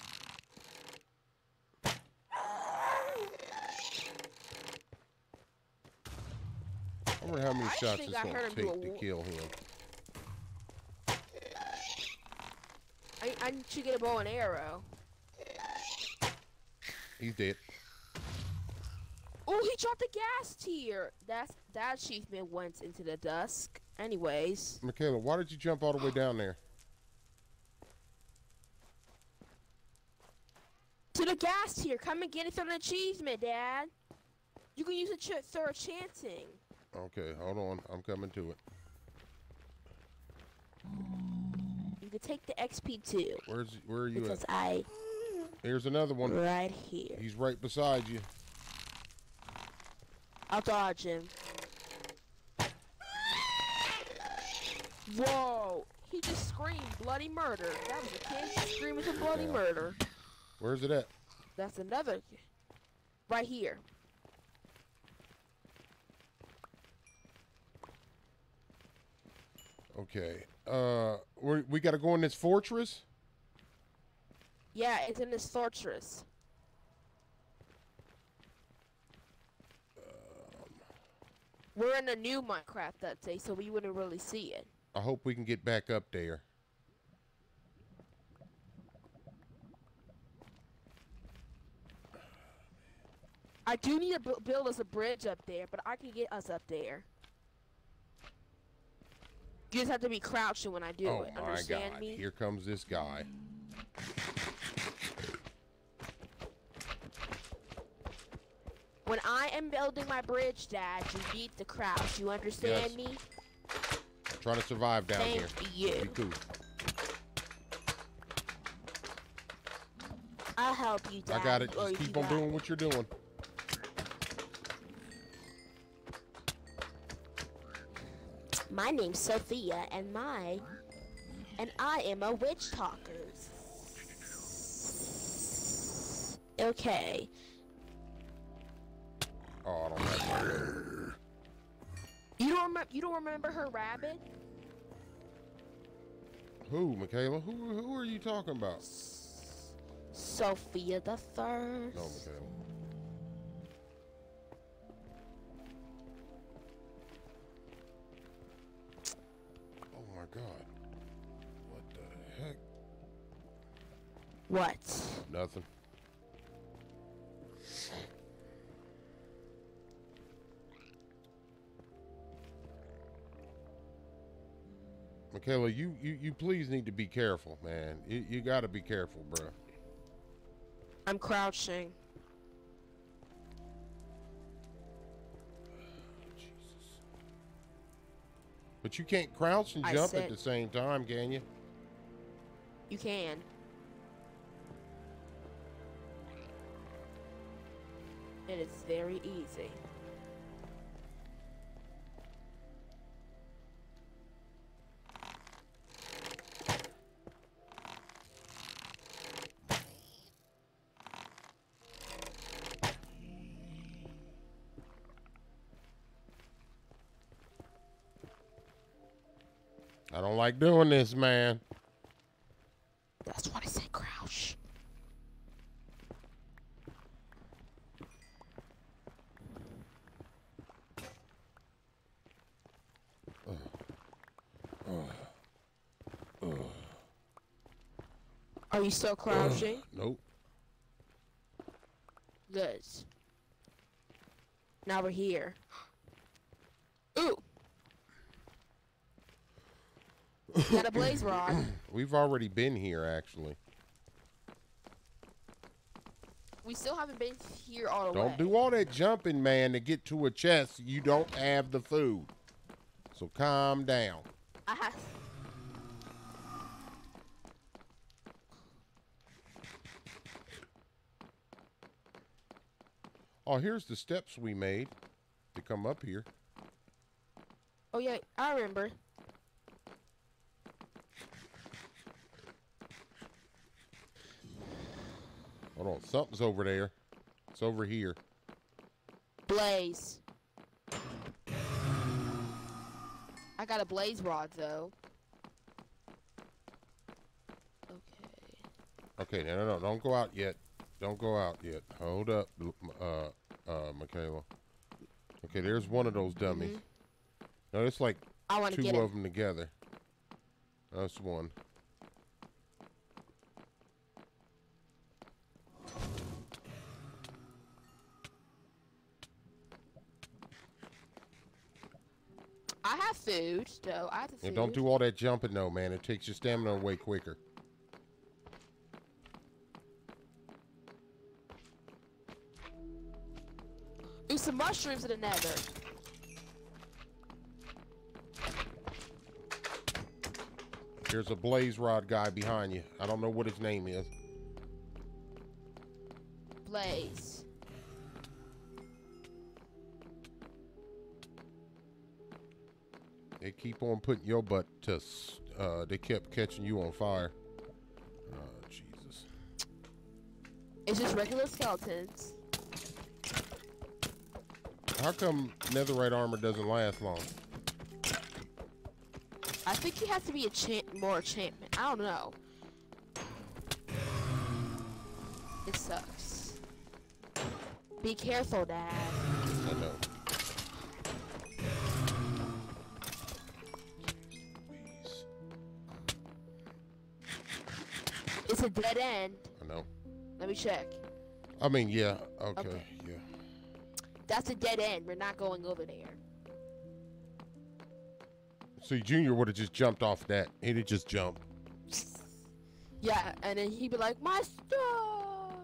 I wonder how many I shots it's heard him take to kill him. I, I need to get a bow and arrow. He's dead. Oh, he dropped a ghast tear. That's that achievement went into the dusk. Anyways, Michaela, why did you jump all the way down there? to the ghast tear. Come and get it for an achievement, Dad. You can use it ch- for chanting. Okay, hold on. I'm coming to it. You can take the XP too. Where's where are you Because at? I Here's another one. right here. He's right beside you. I'll dodge him. Whoa! He just screamed bloody murder. That was a kid screaming to bloody Yeah. murder. Where's it at? That's another. Right here. Okay. Uh, we we got to go in this fortress. Yeah, it's in this fortress. We're in a new Minecraft update, so we wouldn't really see it. I hope we can get back up there. I do need to bu- build us a bridge up there, but I can get us up there. You just have to be crouching when I do oh it. my Understand God! me? Here comes this guy. When I am building my bridge, Dad, you need to crouch. You understand Yes. me? I'm trying to survive down Thank here. you. Be cool. I'll help you, Dad. I got it. Just keep on doing what you're doing. My name's Sofia, and my, and I am a witch talker. Okay. Oh, I don't like that. You don't remember? You don't remember her rabbit? Who, Michaela? Who who are you talking about? Sofia the first. No, Michaela. God! What the heck? What? Nothing. Michaela, you, you, you please need to be careful, man. You, you got to be careful, bro. I'm crouching. But you can't crouch and I jump said- at the same time, can you? You can. It is very easy. Like doing this, man. That's what I say crouch. Are you still crouching? [clears throat] Nope. Good. Now we're here. Ooh. Got a blaze rod. [clears throat] We've already been here, actually. We still haven't been here all the way. Don't do all that jumping, man, to get to a chest. You don't have the food. So calm down. I have. Oh, here's the steps we made to come up here. Oh yeah, I remember. Hold on, something's over there. It's over here. Blaze. I got a blaze rod though. Okay. Okay, no, no, no, don't go out yet. Don't go out yet. Hold up, uh, uh, Michaela. Okay, there's one of those dummies. No, it's like I two get of him. them together. That's one. Food. I have the food. And don't do all that jumping though, man. It takes your stamina way quicker. Do some mushrooms in the nether. There's a blaze rod guy behind you. I don't know what his name is. Blaze. Keep on putting your butt to. Uh, they kept catching you on fire. Oh Jesus! It's just regular skeletons. How come netherite armor doesn't last long? I think you have to be a champ more enchantment. I don't know. It sucks. Be careful, Dad. A dead end. I know. Let me check. I mean, yeah. Okay. Okay. Yeah. That's a dead end. We're not going over there. See, Junior would have just jumped off that. He'd have just jumped. [sighs] Yeah, and then he'd be like, my stuff.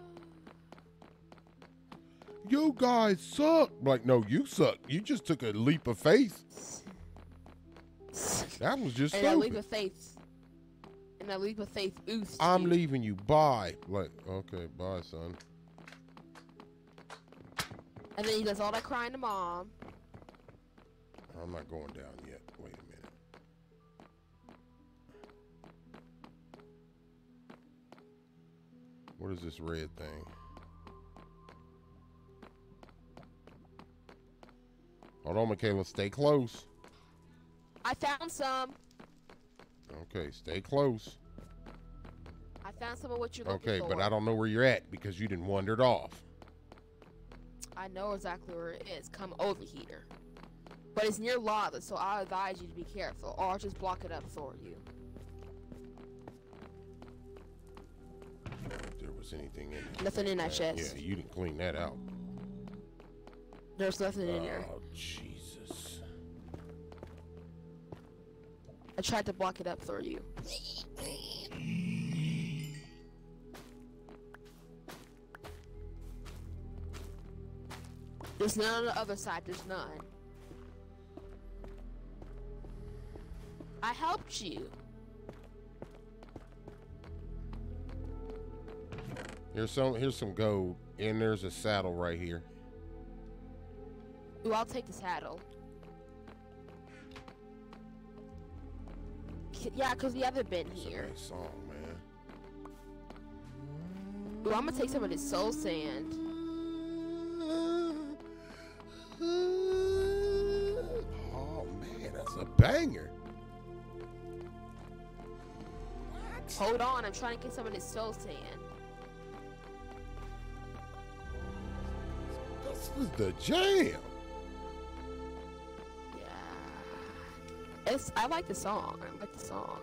You guys suck. Like, no, you suck. You just took a leap of faith. [sighs] That was just And I leap of faith. I leap of faith oofs. I'm you. leaving you. Bye. Like, okay, bye, son. And then he does all that crying to mom. I'm not going down yet. Wait a minute. What is this red thing? Hold on, Michaela. Stay close. I found some. Okay, stay close. Found some of what you're looking Okay, for. but I don't know where you're at because you didn't wandered off. I know exactly where it is. Come over here. But it's near lava, so I advise you to be careful, or I'll just block it up for you. If there was anything in there. Nothing in that chest. Yeah, you didn't clean that out. There's nothing in there. Oh, Jesus. I tried to block it up for you. There's none on the other side. There's none. I helped you. Here's some. Here's some gold, and there's a saddle right here. Ooh, I'll take the saddle. Yeah, because we haven't been a here. nice song, man. Ooh, I'm gonna take some of this soul sand. Mm-hmm. Oh man, that's a banger. Hold on, I'm trying to get some of this soul sand. This is the jam. Yeah. It's I like the song. I like the song.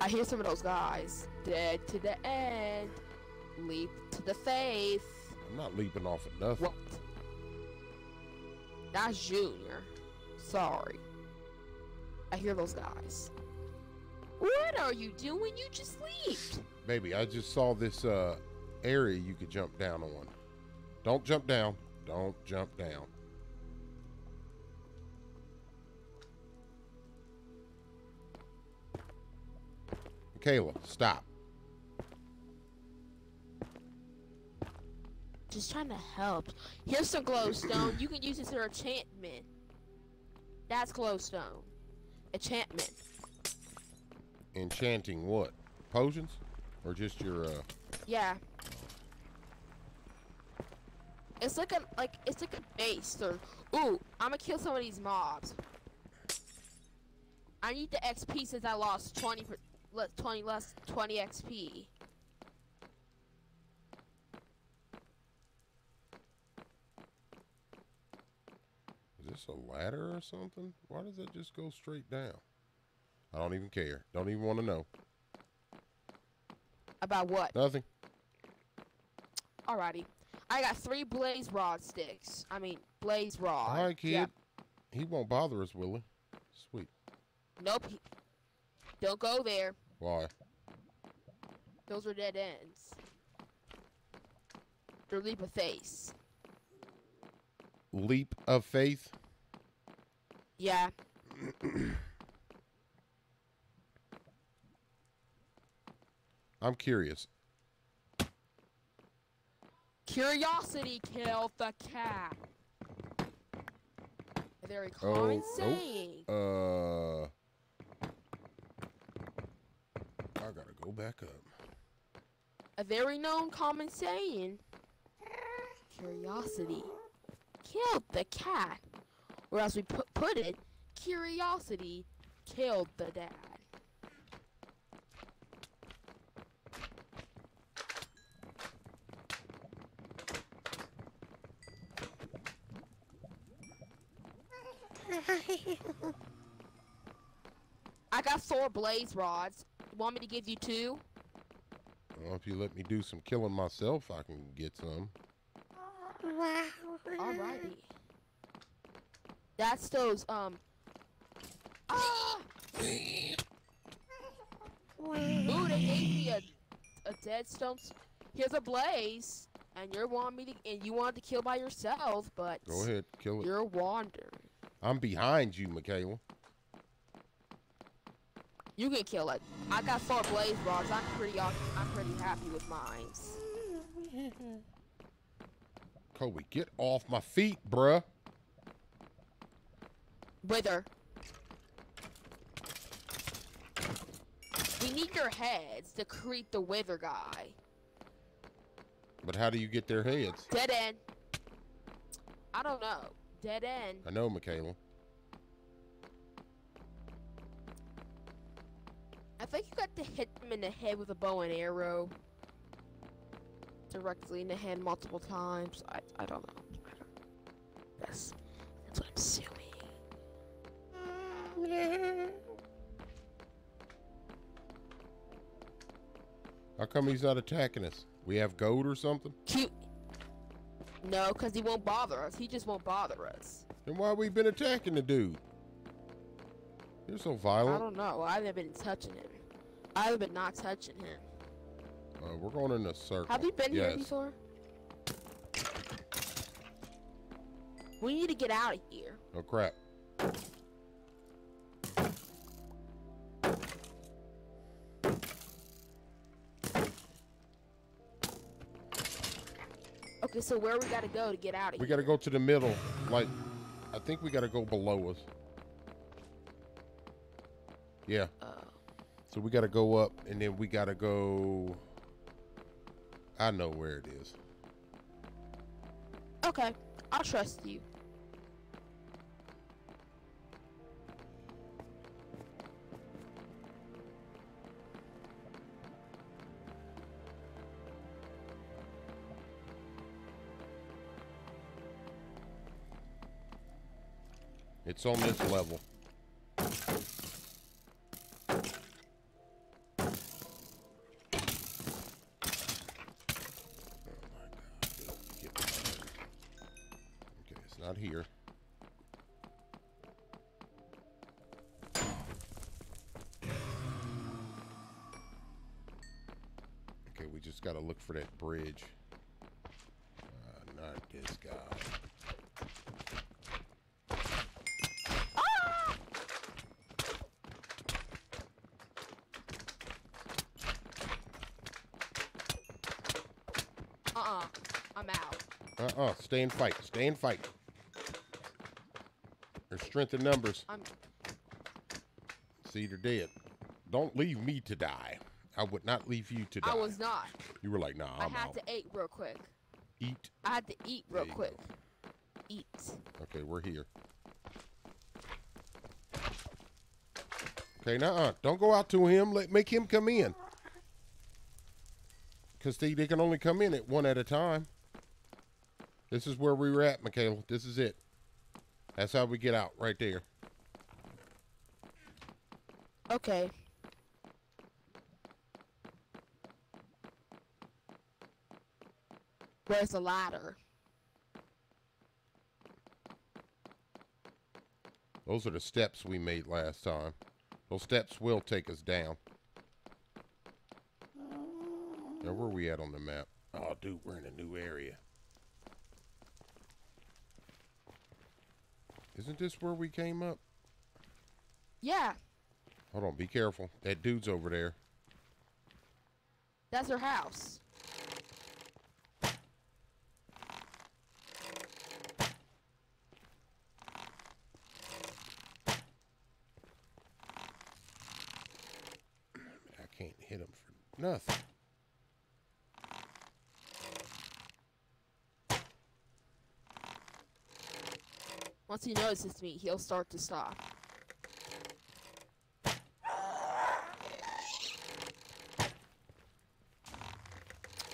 I hear some of those guys. Dead to the end. Leap to the faith. I'm not leaping off of nothing. What? That's Junior. Sorry. I hear those guys. What are you doing? You just leaped. Baby, I just saw this uh, area you could jump down on. Don't jump down. Don't jump down. Kayla, stop. Just trying to help. Here's some glowstone. You can use this for enchantment. That's glowstone. Enchantment. Enchanting what? Potions? Or just your uh Yeah. It's like a like it's like a base or ooh, I'm gonna kill some of these mobs. I need the XP since I lost 20 per, 20 less 20 XP. Is this a ladder or something? Why does it just go straight down? I don't even care. Don't even want to know. About what? Nothing. Alrighty. I got three blaze rod sticks. I mean, blaze rod. All right, kid. Yep. He won't bother us, will he? Sweet. Nope. Don't go there. Why? Those are dead ends. They're leap of faith. Leap of faith. Yeah. [coughs] I'm curious. Curiosity killed the cat. A very common Oh, saying. Uh, I gotta go back up. A very known common saying. Curiosity killed the cat. Or as we put, put it, curiosity killed the dad. [laughs] I got four blaze rods. You Want me to give you two? Well, if you let me do some killing myself, I can get some. Wow. Alrighty. That's those, um. Ah! Ooh, they gave me a, a dead stone. Here's a blaze, and you're want me to, and you wanted to kill by yourself, but Go ahead, kill it. you're wandering. I'm behind you, Michaela. You can kill it. I got four blaze rods. I'm pretty, I'm pretty happy with mines. Kobe, get off my feet, bruh. Wither. We need your heads to create the wither guy. But how do you get their heads? Dead end. I don't know. Dead end. I know, Michaela. I think you got to hit them in the head with a bow and arrow. Directly in the head multiple times. I, I don't know. Don't- That's, that's what I'm assuming. How come he's not attacking us? We have gold or something? Cute. No, because he won't bother us. He just won't bother us. Then why we been attacking the dude? You're so violent. I don't know. I haven't been touching him. I haven't been not touching him. Uh, we're going in a circle. Have you been here before? We need to get out of here. Oh crap. Okay, so where we gotta go to get out of We here? gotta go to the middle. Like, I think we gotta go below us. Yeah. Uh, So we gotta go up, and then we gotta go. I know where it is. okay, I'll trust you. It's on this level. Stay and fight. Stay and fight. There's strength in numbers. I'm. See, they're dead. Don't leave me to die. I would not leave you to die. I was not. You were like, nah, i I'm had out. to eat real quick. Eat. I had to eat real quick. Eat. Okay, we're here. Okay, nah, don't go out to him. Let make him come in. Cause they, they can only come in at one at a time. This is where we were at, Michaela. This is it. That's how we get out, right there. Okay. Where's the ladder? Those are the steps we made last time. Those steps will take us down. Now, where are we at on the map? Oh, dude, we're in a new area. Isn't this where we came up? Yeah, Hold on, be careful. That dude's over there. that's her house. I can't hit him for nothing. Once he notices me, he'll start to stop.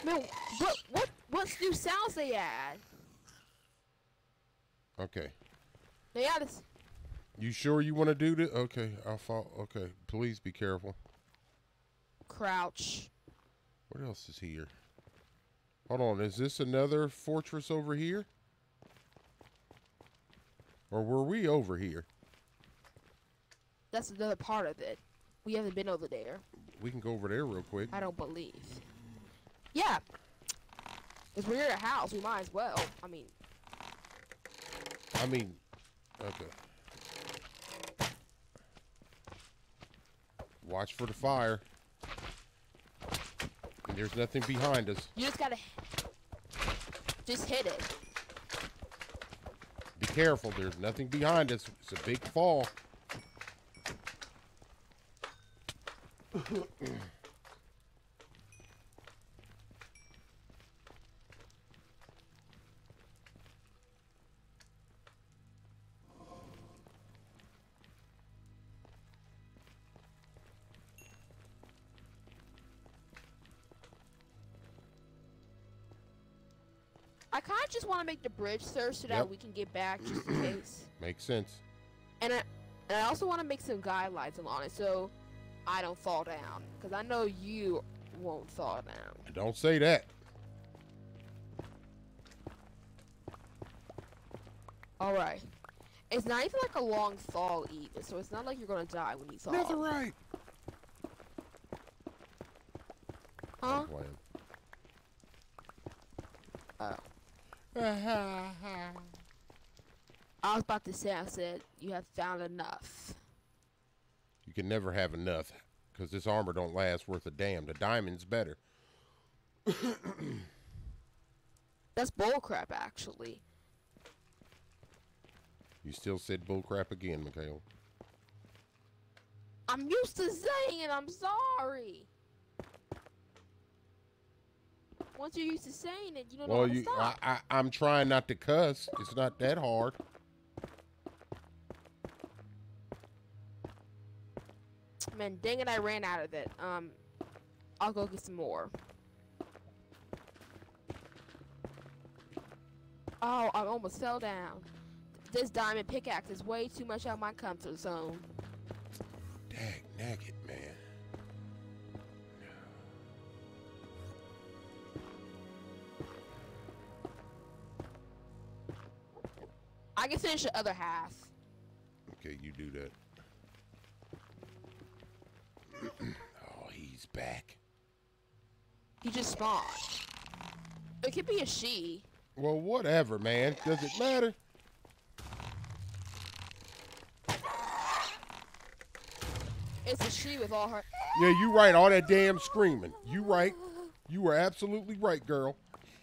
Man, what what what new sounds they add? Okay. They added s- You sure you want to do this? Okay, I'll fall. Okay, please be careful. crouch. What else is here? Hold on, is this another fortress over here? Or were we over here? That's another part of it. We haven't been over there. We can go over there real quick. I don't believe. Yeah. Because we're at a house, we might as well. I mean, I mean, okay. Watch for the fire. And there's nothing behind us. you just gotta just hit it. Careful, there's nothing behind us. It's a big fall. [clears throat] want to make the bridge, sir, so that Yep. we can get back just in case. [clears throat] Makes sense. And I, and I also want to make some guidelines along it so I don't fall down. Because I know you won't fall down. Don't say that. Alright. It's not even like a long fall either, so it's not like you're gonna die when you fall. Nothing right. Huh? I'm playing. Oh. I was about to say, I said, you have found enough. You can never have enough because this armor don't last worth a damn. The diamond's better. [coughs] That's bullcrap, actually. You still said bullcrap again, Michaela. I'm used to saying it, I'm sorry. Once you're used to saying it, you don't know Well, how you, I, stop. I, I'm trying not to cuss. It's not that hard. Man, dang it, I ran out of it. Um, I'll go get some more. Oh, I almost fell down. This diamond pickaxe is way too much out of my comfort zone. Dag naggit, I can finish the other half. Okay, you do that. [clears throat] oh, he's back. He just spawned. It could be a she. Well, whatever, man. Does it matter? It's a she with all her. Yeah, you right. All that damn screaming. You right. You were absolutely right, girl.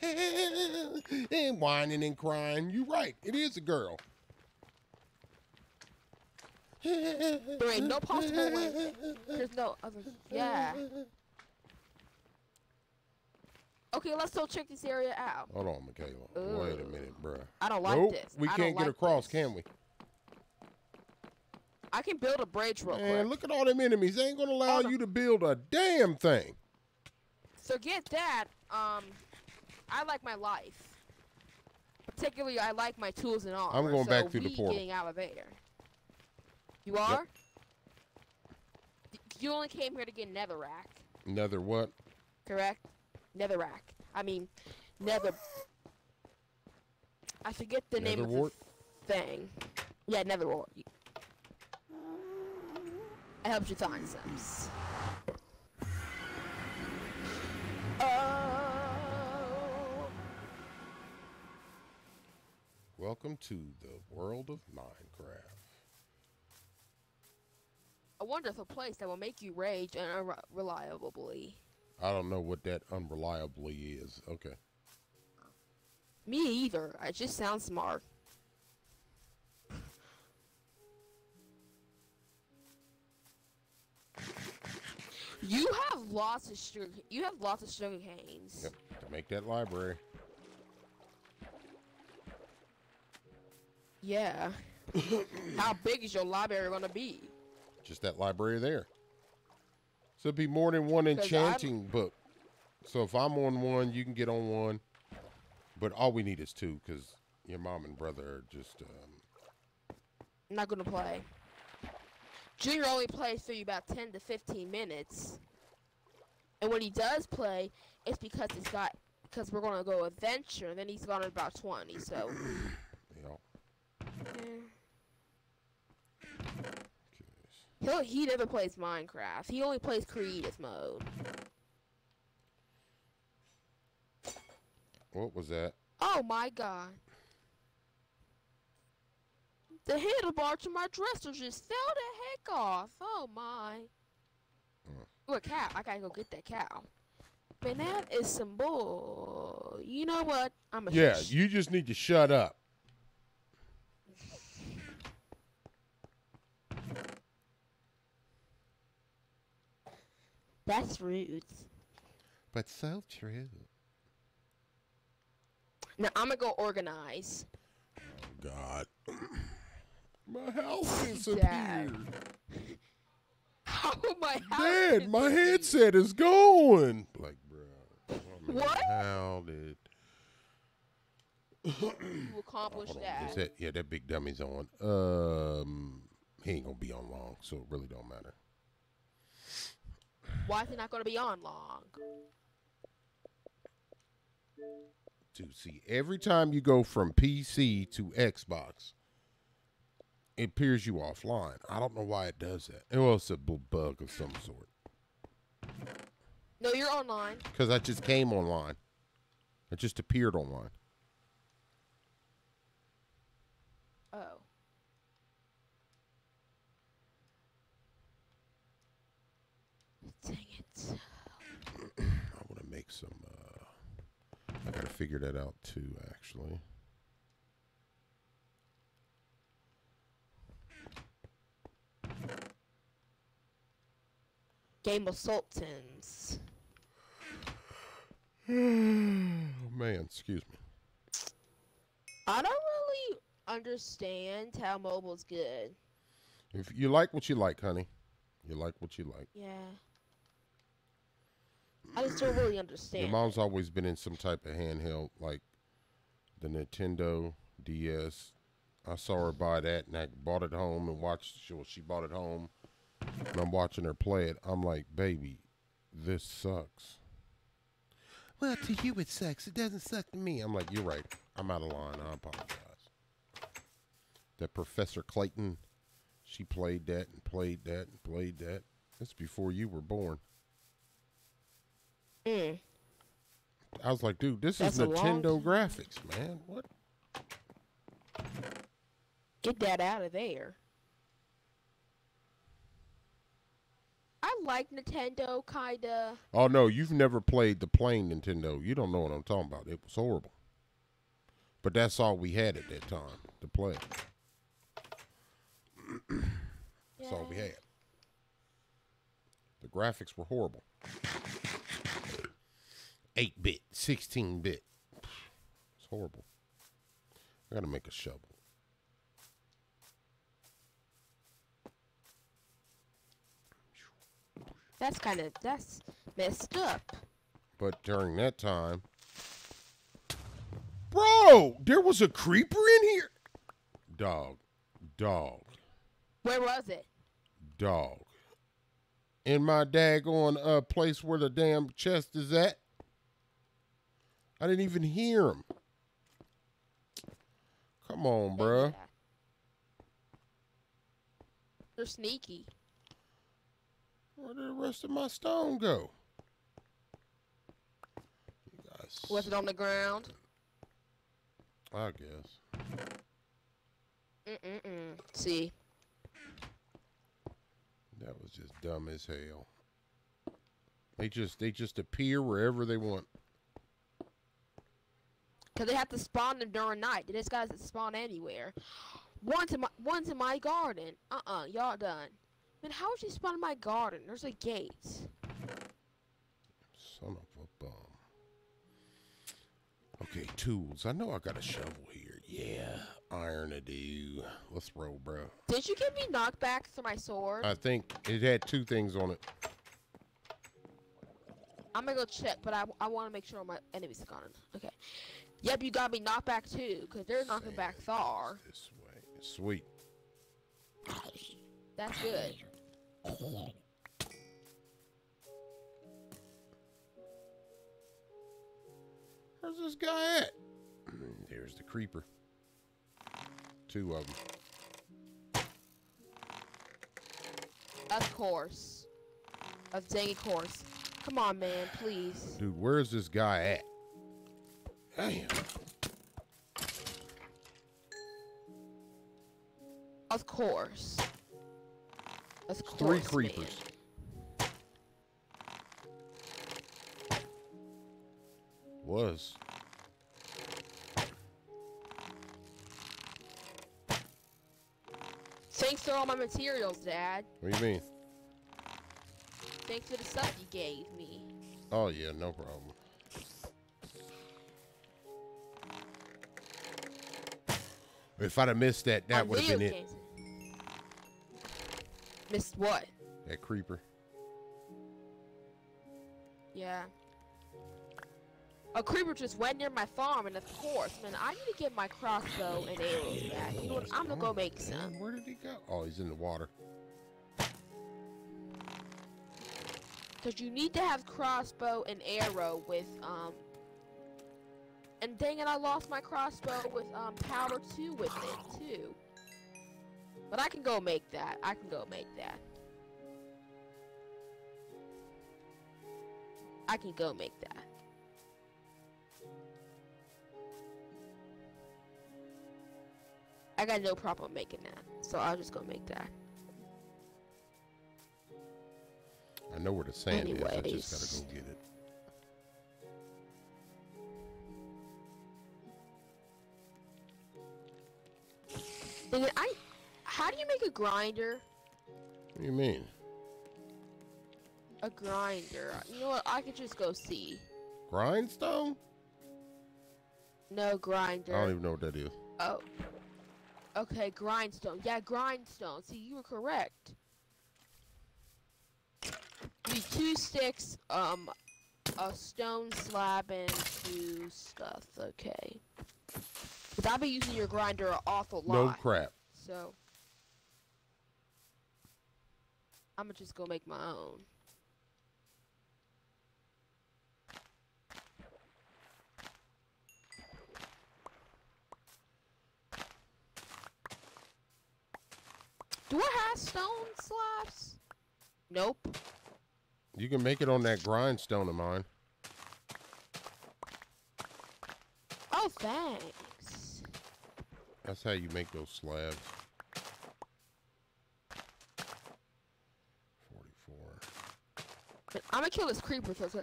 And whining and crying. You're right. It is a girl. There ain't no possible way. There's no other. Yeah. Okay, let's go check this area out. Hold on, Michaela. Wait a minute, bruh. I don't like nope, this. we I can't get like across, this. can we? I can build a bridge real Man, quick. look at all them enemies. They ain't gonna allow you to build a damn thing. So get that. Um, I like my life. particularly, I like my tools and all. I'm going so back through the portal. getting out of there. You are? Y- You only came here to get netherrack, Another what? correct? Netherrack. I mean, nether. I forget the name of Netherwart? the thing. Yeah, netherwart. I helps you find some. Oh. Welcome to the world of Minecraft. A wonderful place that will make you rage and unreliably. I don't know what that unreliably is. Okay. Me either. I just sound smart. You have lots of sugar. You have lots of sugar canes. Yep. To make that library. Yeah. How big is your library gonna be? Just that library there. So it'd be more than one enchanting book. So if I'm on one, you can get on one. But all we need is two, because your mom and brother are just. Um, not gonna play. Junior only plays for you about 10 to 15 minutes. And when he does play, it's because it's got because we're gonna go adventure, and then he's gone in about 20. So. [clears throat] Okay. He'll, he never plays Minecraft. He only plays creative mode. What was that? Oh my god. The handlebar to my dresser just fell the heck off. Oh my. Mm. Ooh, a cow. I gotta go get that cow. Man, that is some bull. You know what? I'm a Yeah, you just need to shut up. That's rude. But so true. Now I'm gonna go organize. God. [clears throat] My house disappeared. [laughs] How my house Dad, my headset is gone. Like, bro. What? How did. You accomplish Hold on, that. is that- yeah, that big dummy's on. Um, he ain't gonna be on long, so it really don't matter. Why is he not gonna be on long? To see, every time you go from PC to Xbox, it appears you offline. I don't know why it does that. Well, it's a bug of some sort. No, you're online. Because I just came online. I just appeared online. Oh. Dang it. I want to make some. I gotta figure that out too, actually. Game of Sultans. [sighs] Oh man, excuse me. I don't really understand how mobile's good. If you like what you like, honey, you like what you like. Yeah. I just don't really Your understand. mom's always been in some type of handheld, like the Nintendo DS. I saw her buy that, and I bought it home and watched. She, well, she bought it home, and I'm watching her play it. I'm like, baby, this sucks. Well, to you it sucks. It doesn't suck to me. I'm like, you're right. I'm out of line. I apologize. That Professor Layton, she played that and played that and played that. That's before you were born. Mm. I was like, dude, this That's is a long Nintendo graphics, man. What? Get that out of there. I like Nintendo, kinda. Oh no, you've never played the plain Nintendo. You don't know what I'm talking about. It was horrible. But that's all we had at that time to play. [clears throat] That's all we had. The graphics were horrible. 8 bit, 16 bit. It's horrible. I gotta make a shovel. That's kind of that's messed up. But during that time, bro, Bro, there was a creeper in here. Dog, dog, Where was it? dog. In my daggone uh place where the damn chest is at. I didn't even hear him. Come on, bruh. They're sneaky. Where did the rest of my stone go? You Was it on the ground? I guess. Mm-mm-mm. See, That was just dumb as hell. They just they just appear wherever they want. Because they have to spawn them during night. This guys that spawn anywhere. One's in my one's in my garden. Uh-uh, y'all done. Man, how would she spawn in my garden? There's a gate. Son of a bum. Okay, tools. I know I got a shovel here. Yeah, iron to do. Let's roll, bro. Did you give me knockbacks for my sword? I think it had two things on it. I'm gonna go check, but I, I want to make sure my enemies are gone. Okay. Yep, you got me knockback too, because they're knocking back Thar. This way. Sweet. That's good. Where's this guy at? There's the creeper. Two of them. Of course. Of dang course. Come on, man, please. Dude, where's this guy at? Damn. Of course. Of course. Three man. creepers. Was. Thanks for all my materials, Dad. What do you mean? Thanks for the stuff you gave me. Oh yeah, no problem. If I'd have missed that, that would have been it. Missed what? That creeper. Yeah. A creeper just went near my farm, and of course, man, I need to get my crossbow and arrows back. You know what? I'm gonna go make some. Where did he go? Oh, he's in the water. Cause you need to have crossbow and arrow with um. And dang it, I lost my crossbow with um power two with it too. But I can go make that. I can go make that. I can go make that. I got no problem making that, so I'll just go make that. I know where the sand is. I just gotta go get it. Dang it, I. How do you make a grinder? What do you mean? A grinder. You know what? I could just go see. Grindstone? No grinder. I don't even know what that is. Oh. Okay, grindstone. Yeah, grindstone. See, you were correct. You need two sticks, um, a stone slab, and two stuff. Okay. But I'll be using your grinder an awful lot. No crap. So. I'm gonna just go make my own. Do I have stone slabs? Nope. You can make it on that grindstone of mine. Oh, thanks. That's how you make those slabs. 44. I'm gonna kill this creeper because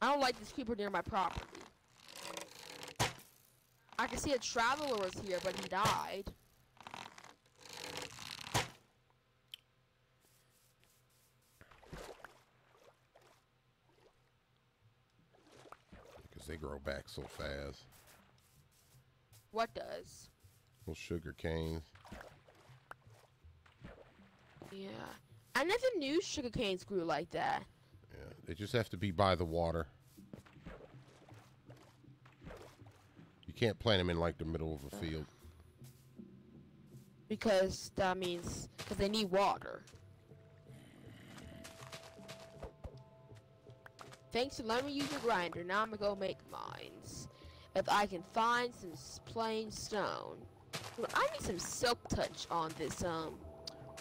I don't like this creeper near my property. I can see a traveler was here, but he died. Because they grow back so fast. What does? Well, sugar cane. Yeah. I never knew sugar canes grew like that. Yeah. They just have to be by the water. You can't plant them in like the middle of a field. Because that means because they need water. Thanks for letting me use your grinder. Now I'm gonna go make mines. If I can find some plain stone. I need some silk touch on this. Um,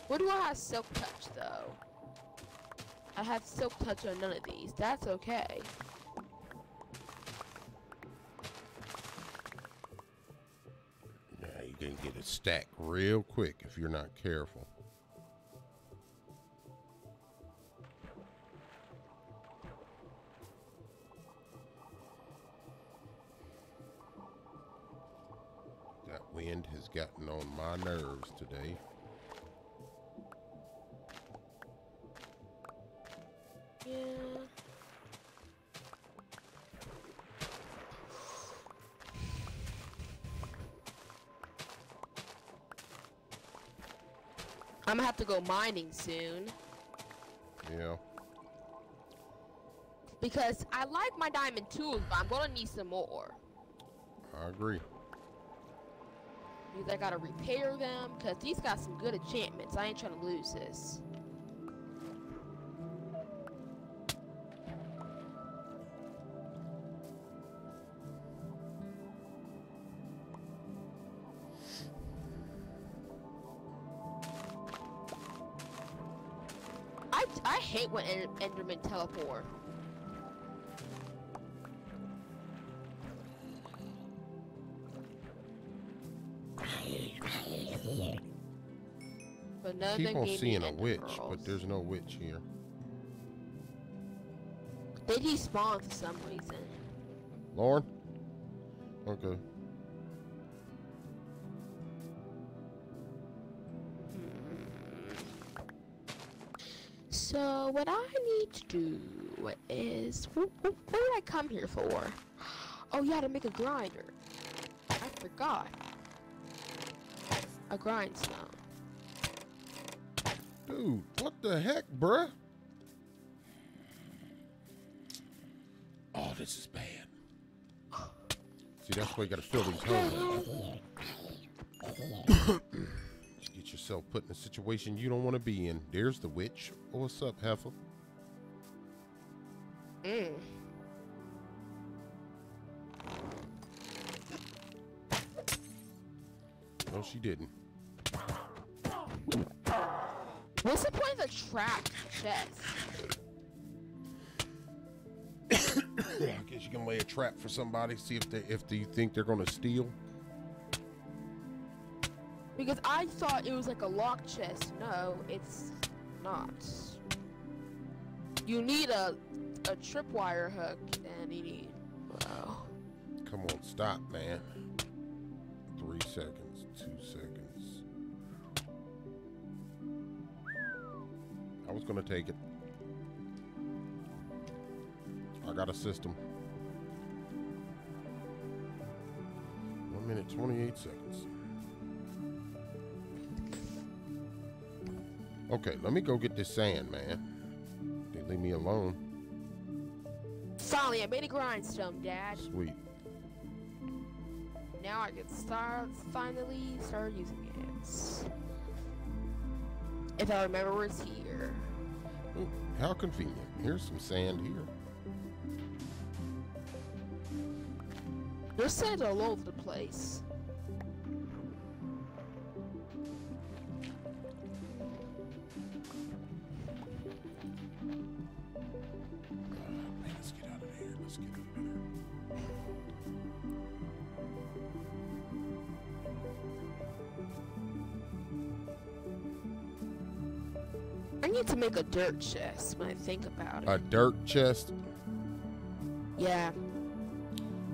where do I have silk touch though? I have silk touch on none of these. That's okay. Yeah, you can get it stacked real quick if you're not careful. Gotten on my nerves today. Yeah. I'm gonna have to go mining soon Yeah. because I like my diamond tools, but I'm gonna need some more. I agree. Because I gotta repair them, because these got some good enchantments. I ain't trying to lose this. I, I hate when en- Endermen teleport. But Keep on seeing a witch, pearls. but there's no witch here. They despawn for some reason. Lauren? Okay. So what I need to do is what, what, what did I come here for? Oh yeah, to make a grinder. I forgot. A grindstone. Dude, what the heck, bruh? Oh, this is bad. See, that's why you gotta fill these holes. [coughs] Get yourself put in a situation you don't want to be in. There's the witch. Oh, what's up, Heifer? Mm. No, she didn't. What's the point of the trap chest? [coughs] I guess you can lay a trap for somebody. See if they if they think they're gonna steal. Because I thought it was like a lock chest. No, it's not. You need a a tripwire hook and you need wow. Come on, stop, man. Three seconds, two seconds. I was gonna take it. I got a system. One minute, 28 seconds. Okay, let me go get this sand, man. They leave me alone. Finally, I made a grindstone, Dad. Sweet. Now I can start finally start using it. If I remember it's here. How convenient. Here's some sand here. There's sand all over the place. Dirt chest when I think about it. A dirt chest. yeah.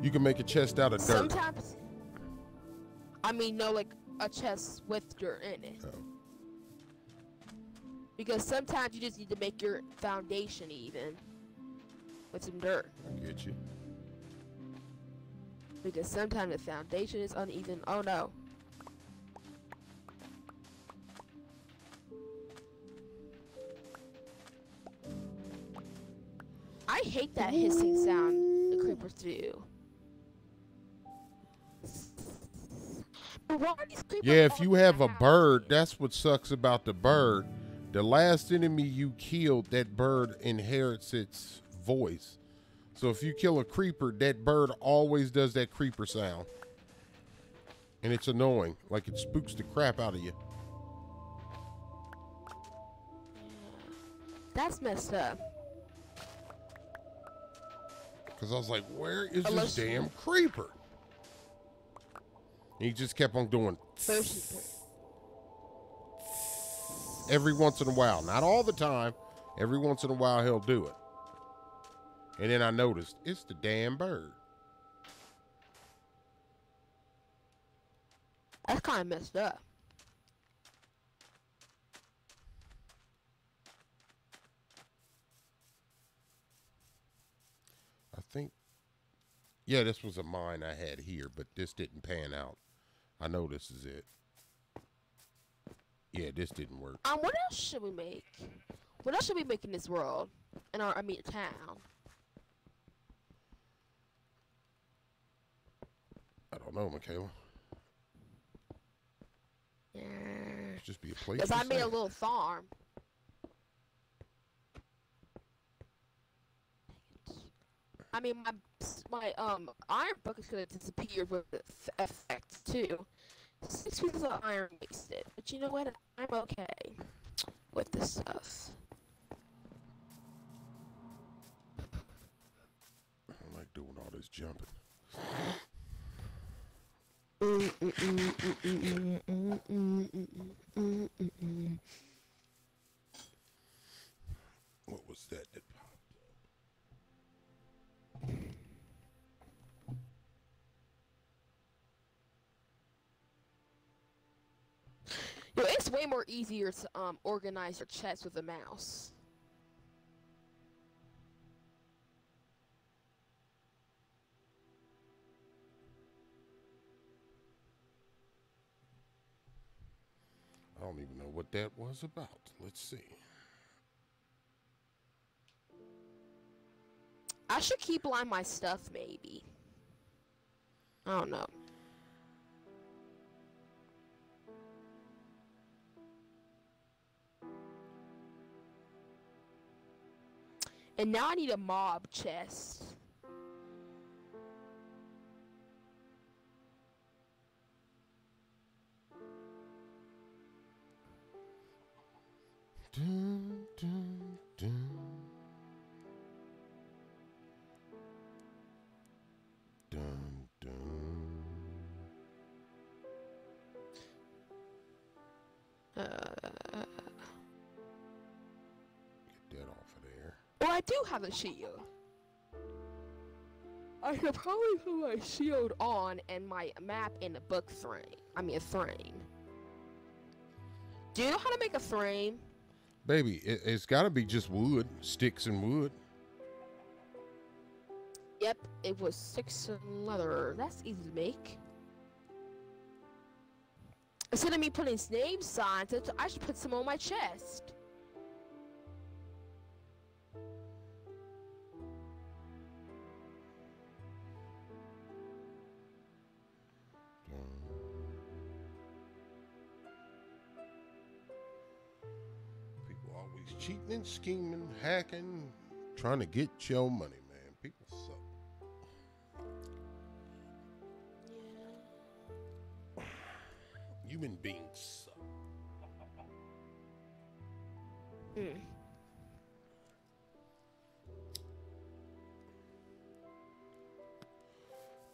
You can make a chest out of dirt. Sometimes. I mean, no, like a chest with dirt in it. Oh. Because sometimes you just need to make your foundation even with some dirt. I get you. Because sometimes the foundation is uneven. Oh no. I hate that hissing sound the creepers do. Why are these creepers Yeah, if you have a house? bird, that's what sucks about the bird. The last enemy you killed, that bird inherits its voice. So if you kill a creeper, that bird always does that creeper sound. And it's annoying. Like it spooks the crap out of you. That's messed up. Because I was like, where is Unless- this damn creeper? And he just kept on doing every once in a while. Not all the time. Every once in a while he'll do it. And then I noticed it's the damn bird. that's kind of messed up. I think Yeah, this was a mine I had here, but this didn't pan out. I know this is it. Yeah, this didn't work. Um, what else should we make? What else should we make in this world? In our, I mean, town. I don't know, Michaela. Yeah. It's just be a place. Cause I made a little farm. I mean, my my um iron bucket's gonna disappear with the effect too. Six pieces of iron wasted, but you know what? I'm okay with this stuff. I don't like doing all this jumping. [laughs] What was that that Know, it's way more easier to um organize your chest with a mouse. I don't even know what that was about. Let's see. I should keep line my stuff, maybe. I don't know. And now I need a mob chest. Dun, dun, dun. Dun, dun. Uh, I do have a shield. I should probably put my shield on and my map in a book frame. I mean, a frame. Do you know how to make a frame? Baby, it, it's got to be just wood, sticks and wood. Yep, it was sticks and leather. That's easy to make. Instead of me putting name signs, it's- I should put some on my chest. Cheating scheming, hacking, trying to get your money, man. People suck. [sighs] Human beings suck. Hmm.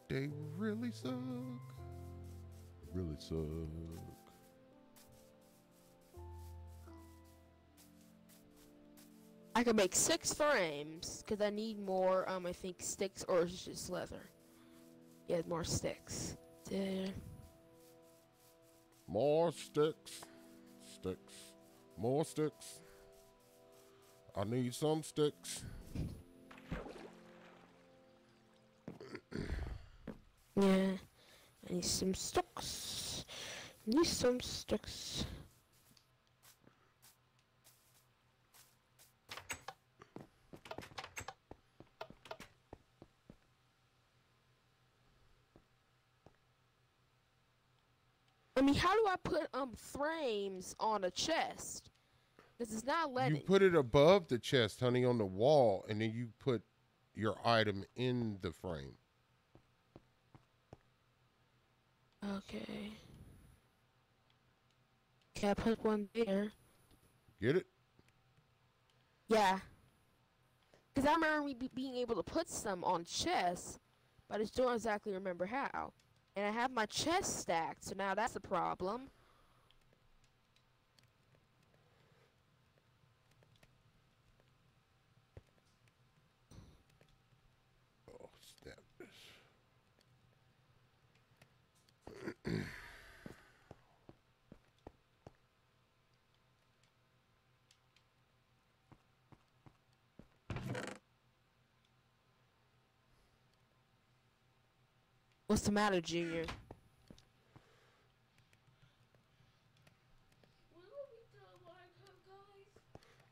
They really suck. Really suck. I could make six frames because I need more. Um, I think sticks or it's just leather. Yeah, more sticks. There. More sticks. Sticks. More sticks. I need some sticks. Yeah. I need some sticks. Need some sticks. Mean, how do I put um frames on a chest? This is not letting. You put it above the chest, honey, on the wall, and then you put your item in the frame. Okay. Okay, I put one there. Get it? Yeah. Because I remember me be- being able to put some on chests, but I just don't exactly remember how. And I have my chest stacked, so now that's a problem. Oh, snap. What's the matter, Junior?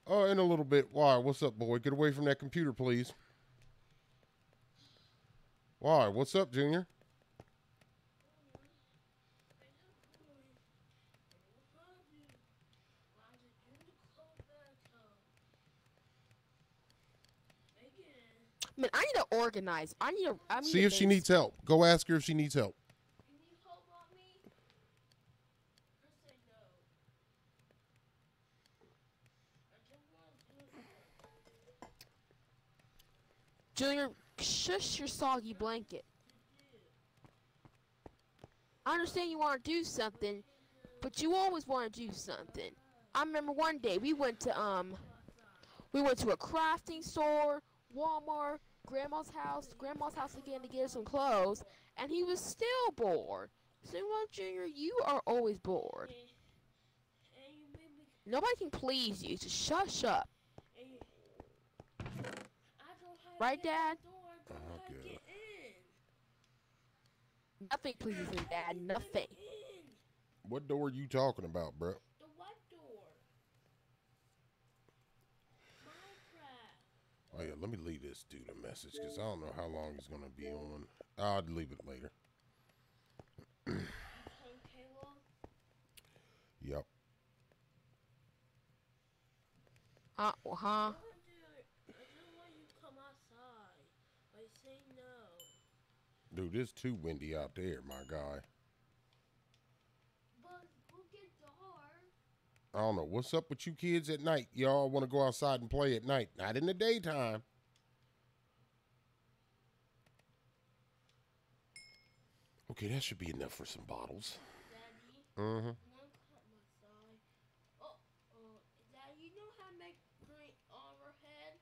Oh, in a little bit. Why? What's up, boy? Get away from that computer, please. Why? What's up, Junior? Man, I need to organize. I need to. I need See to if she needs help. Go ask her if she needs help. Junior, shush your soggy blanket. I understand you want to do something, but you always want to do something. I remember one day we went to um, we went to a crafting store, Walmart, Grandma's house, Grandma's house again to get her some clothes, and he was still bored. So well, Junior, you are always bored. Nobody can please you, so shush up. Right, Dad? Oh, good. Nothing pleases me, Dad. Nothing. What door are you talking about, bro? The what door? Minecraft. Oh yeah, let me leave this dude a message because I don't know how long he's gonna be on. I'll leave it later. Hey, Caleb. Yep. Uh, huh? Huh? I want. I don't want you to come outside. But say no. Dude, it's too windy out there, my guy. But we'll get dark. I don't know. What's up with you kids at night? Y'all want to go outside and play at night, not in the daytime. Okay, that should be enough for some bottles. Mm-hmm. No come outside. Oh, Dad, you know how to make green armor head?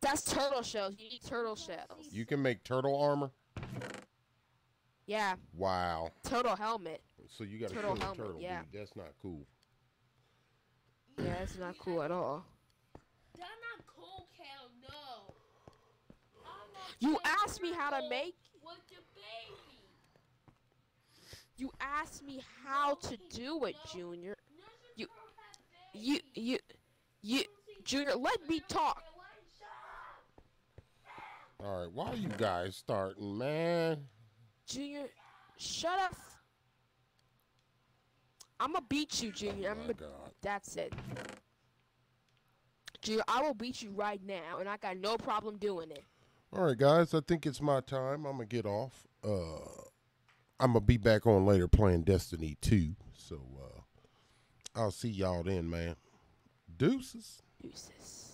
That's turtle shells. You need turtle shells. You can make turtle armor. Yeah, Wow. turtle helmet. So you got to Turtle kill a helmet, turtle. yeah. Dude. That's not cool. Yeah, that's not cool at all. That's not cool, Caleb. No. You asked me how to make. With the baby. You asked me how to do it, Junior. You, you, you, you, Junior. Let me talk. All right, why are you guys starting, man? Junior, shut up. I'm gonna beat you, Junior. I'm Oh gonna. That's it. Junior, I will beat you right now, and I got no problem doing it. All right, guys, I think it's my time. I'm gonna get off. Uh, I'm gonna be back on later playing Destiny 2. So uh, I'll see y'all then, man. Deuces. Deuces.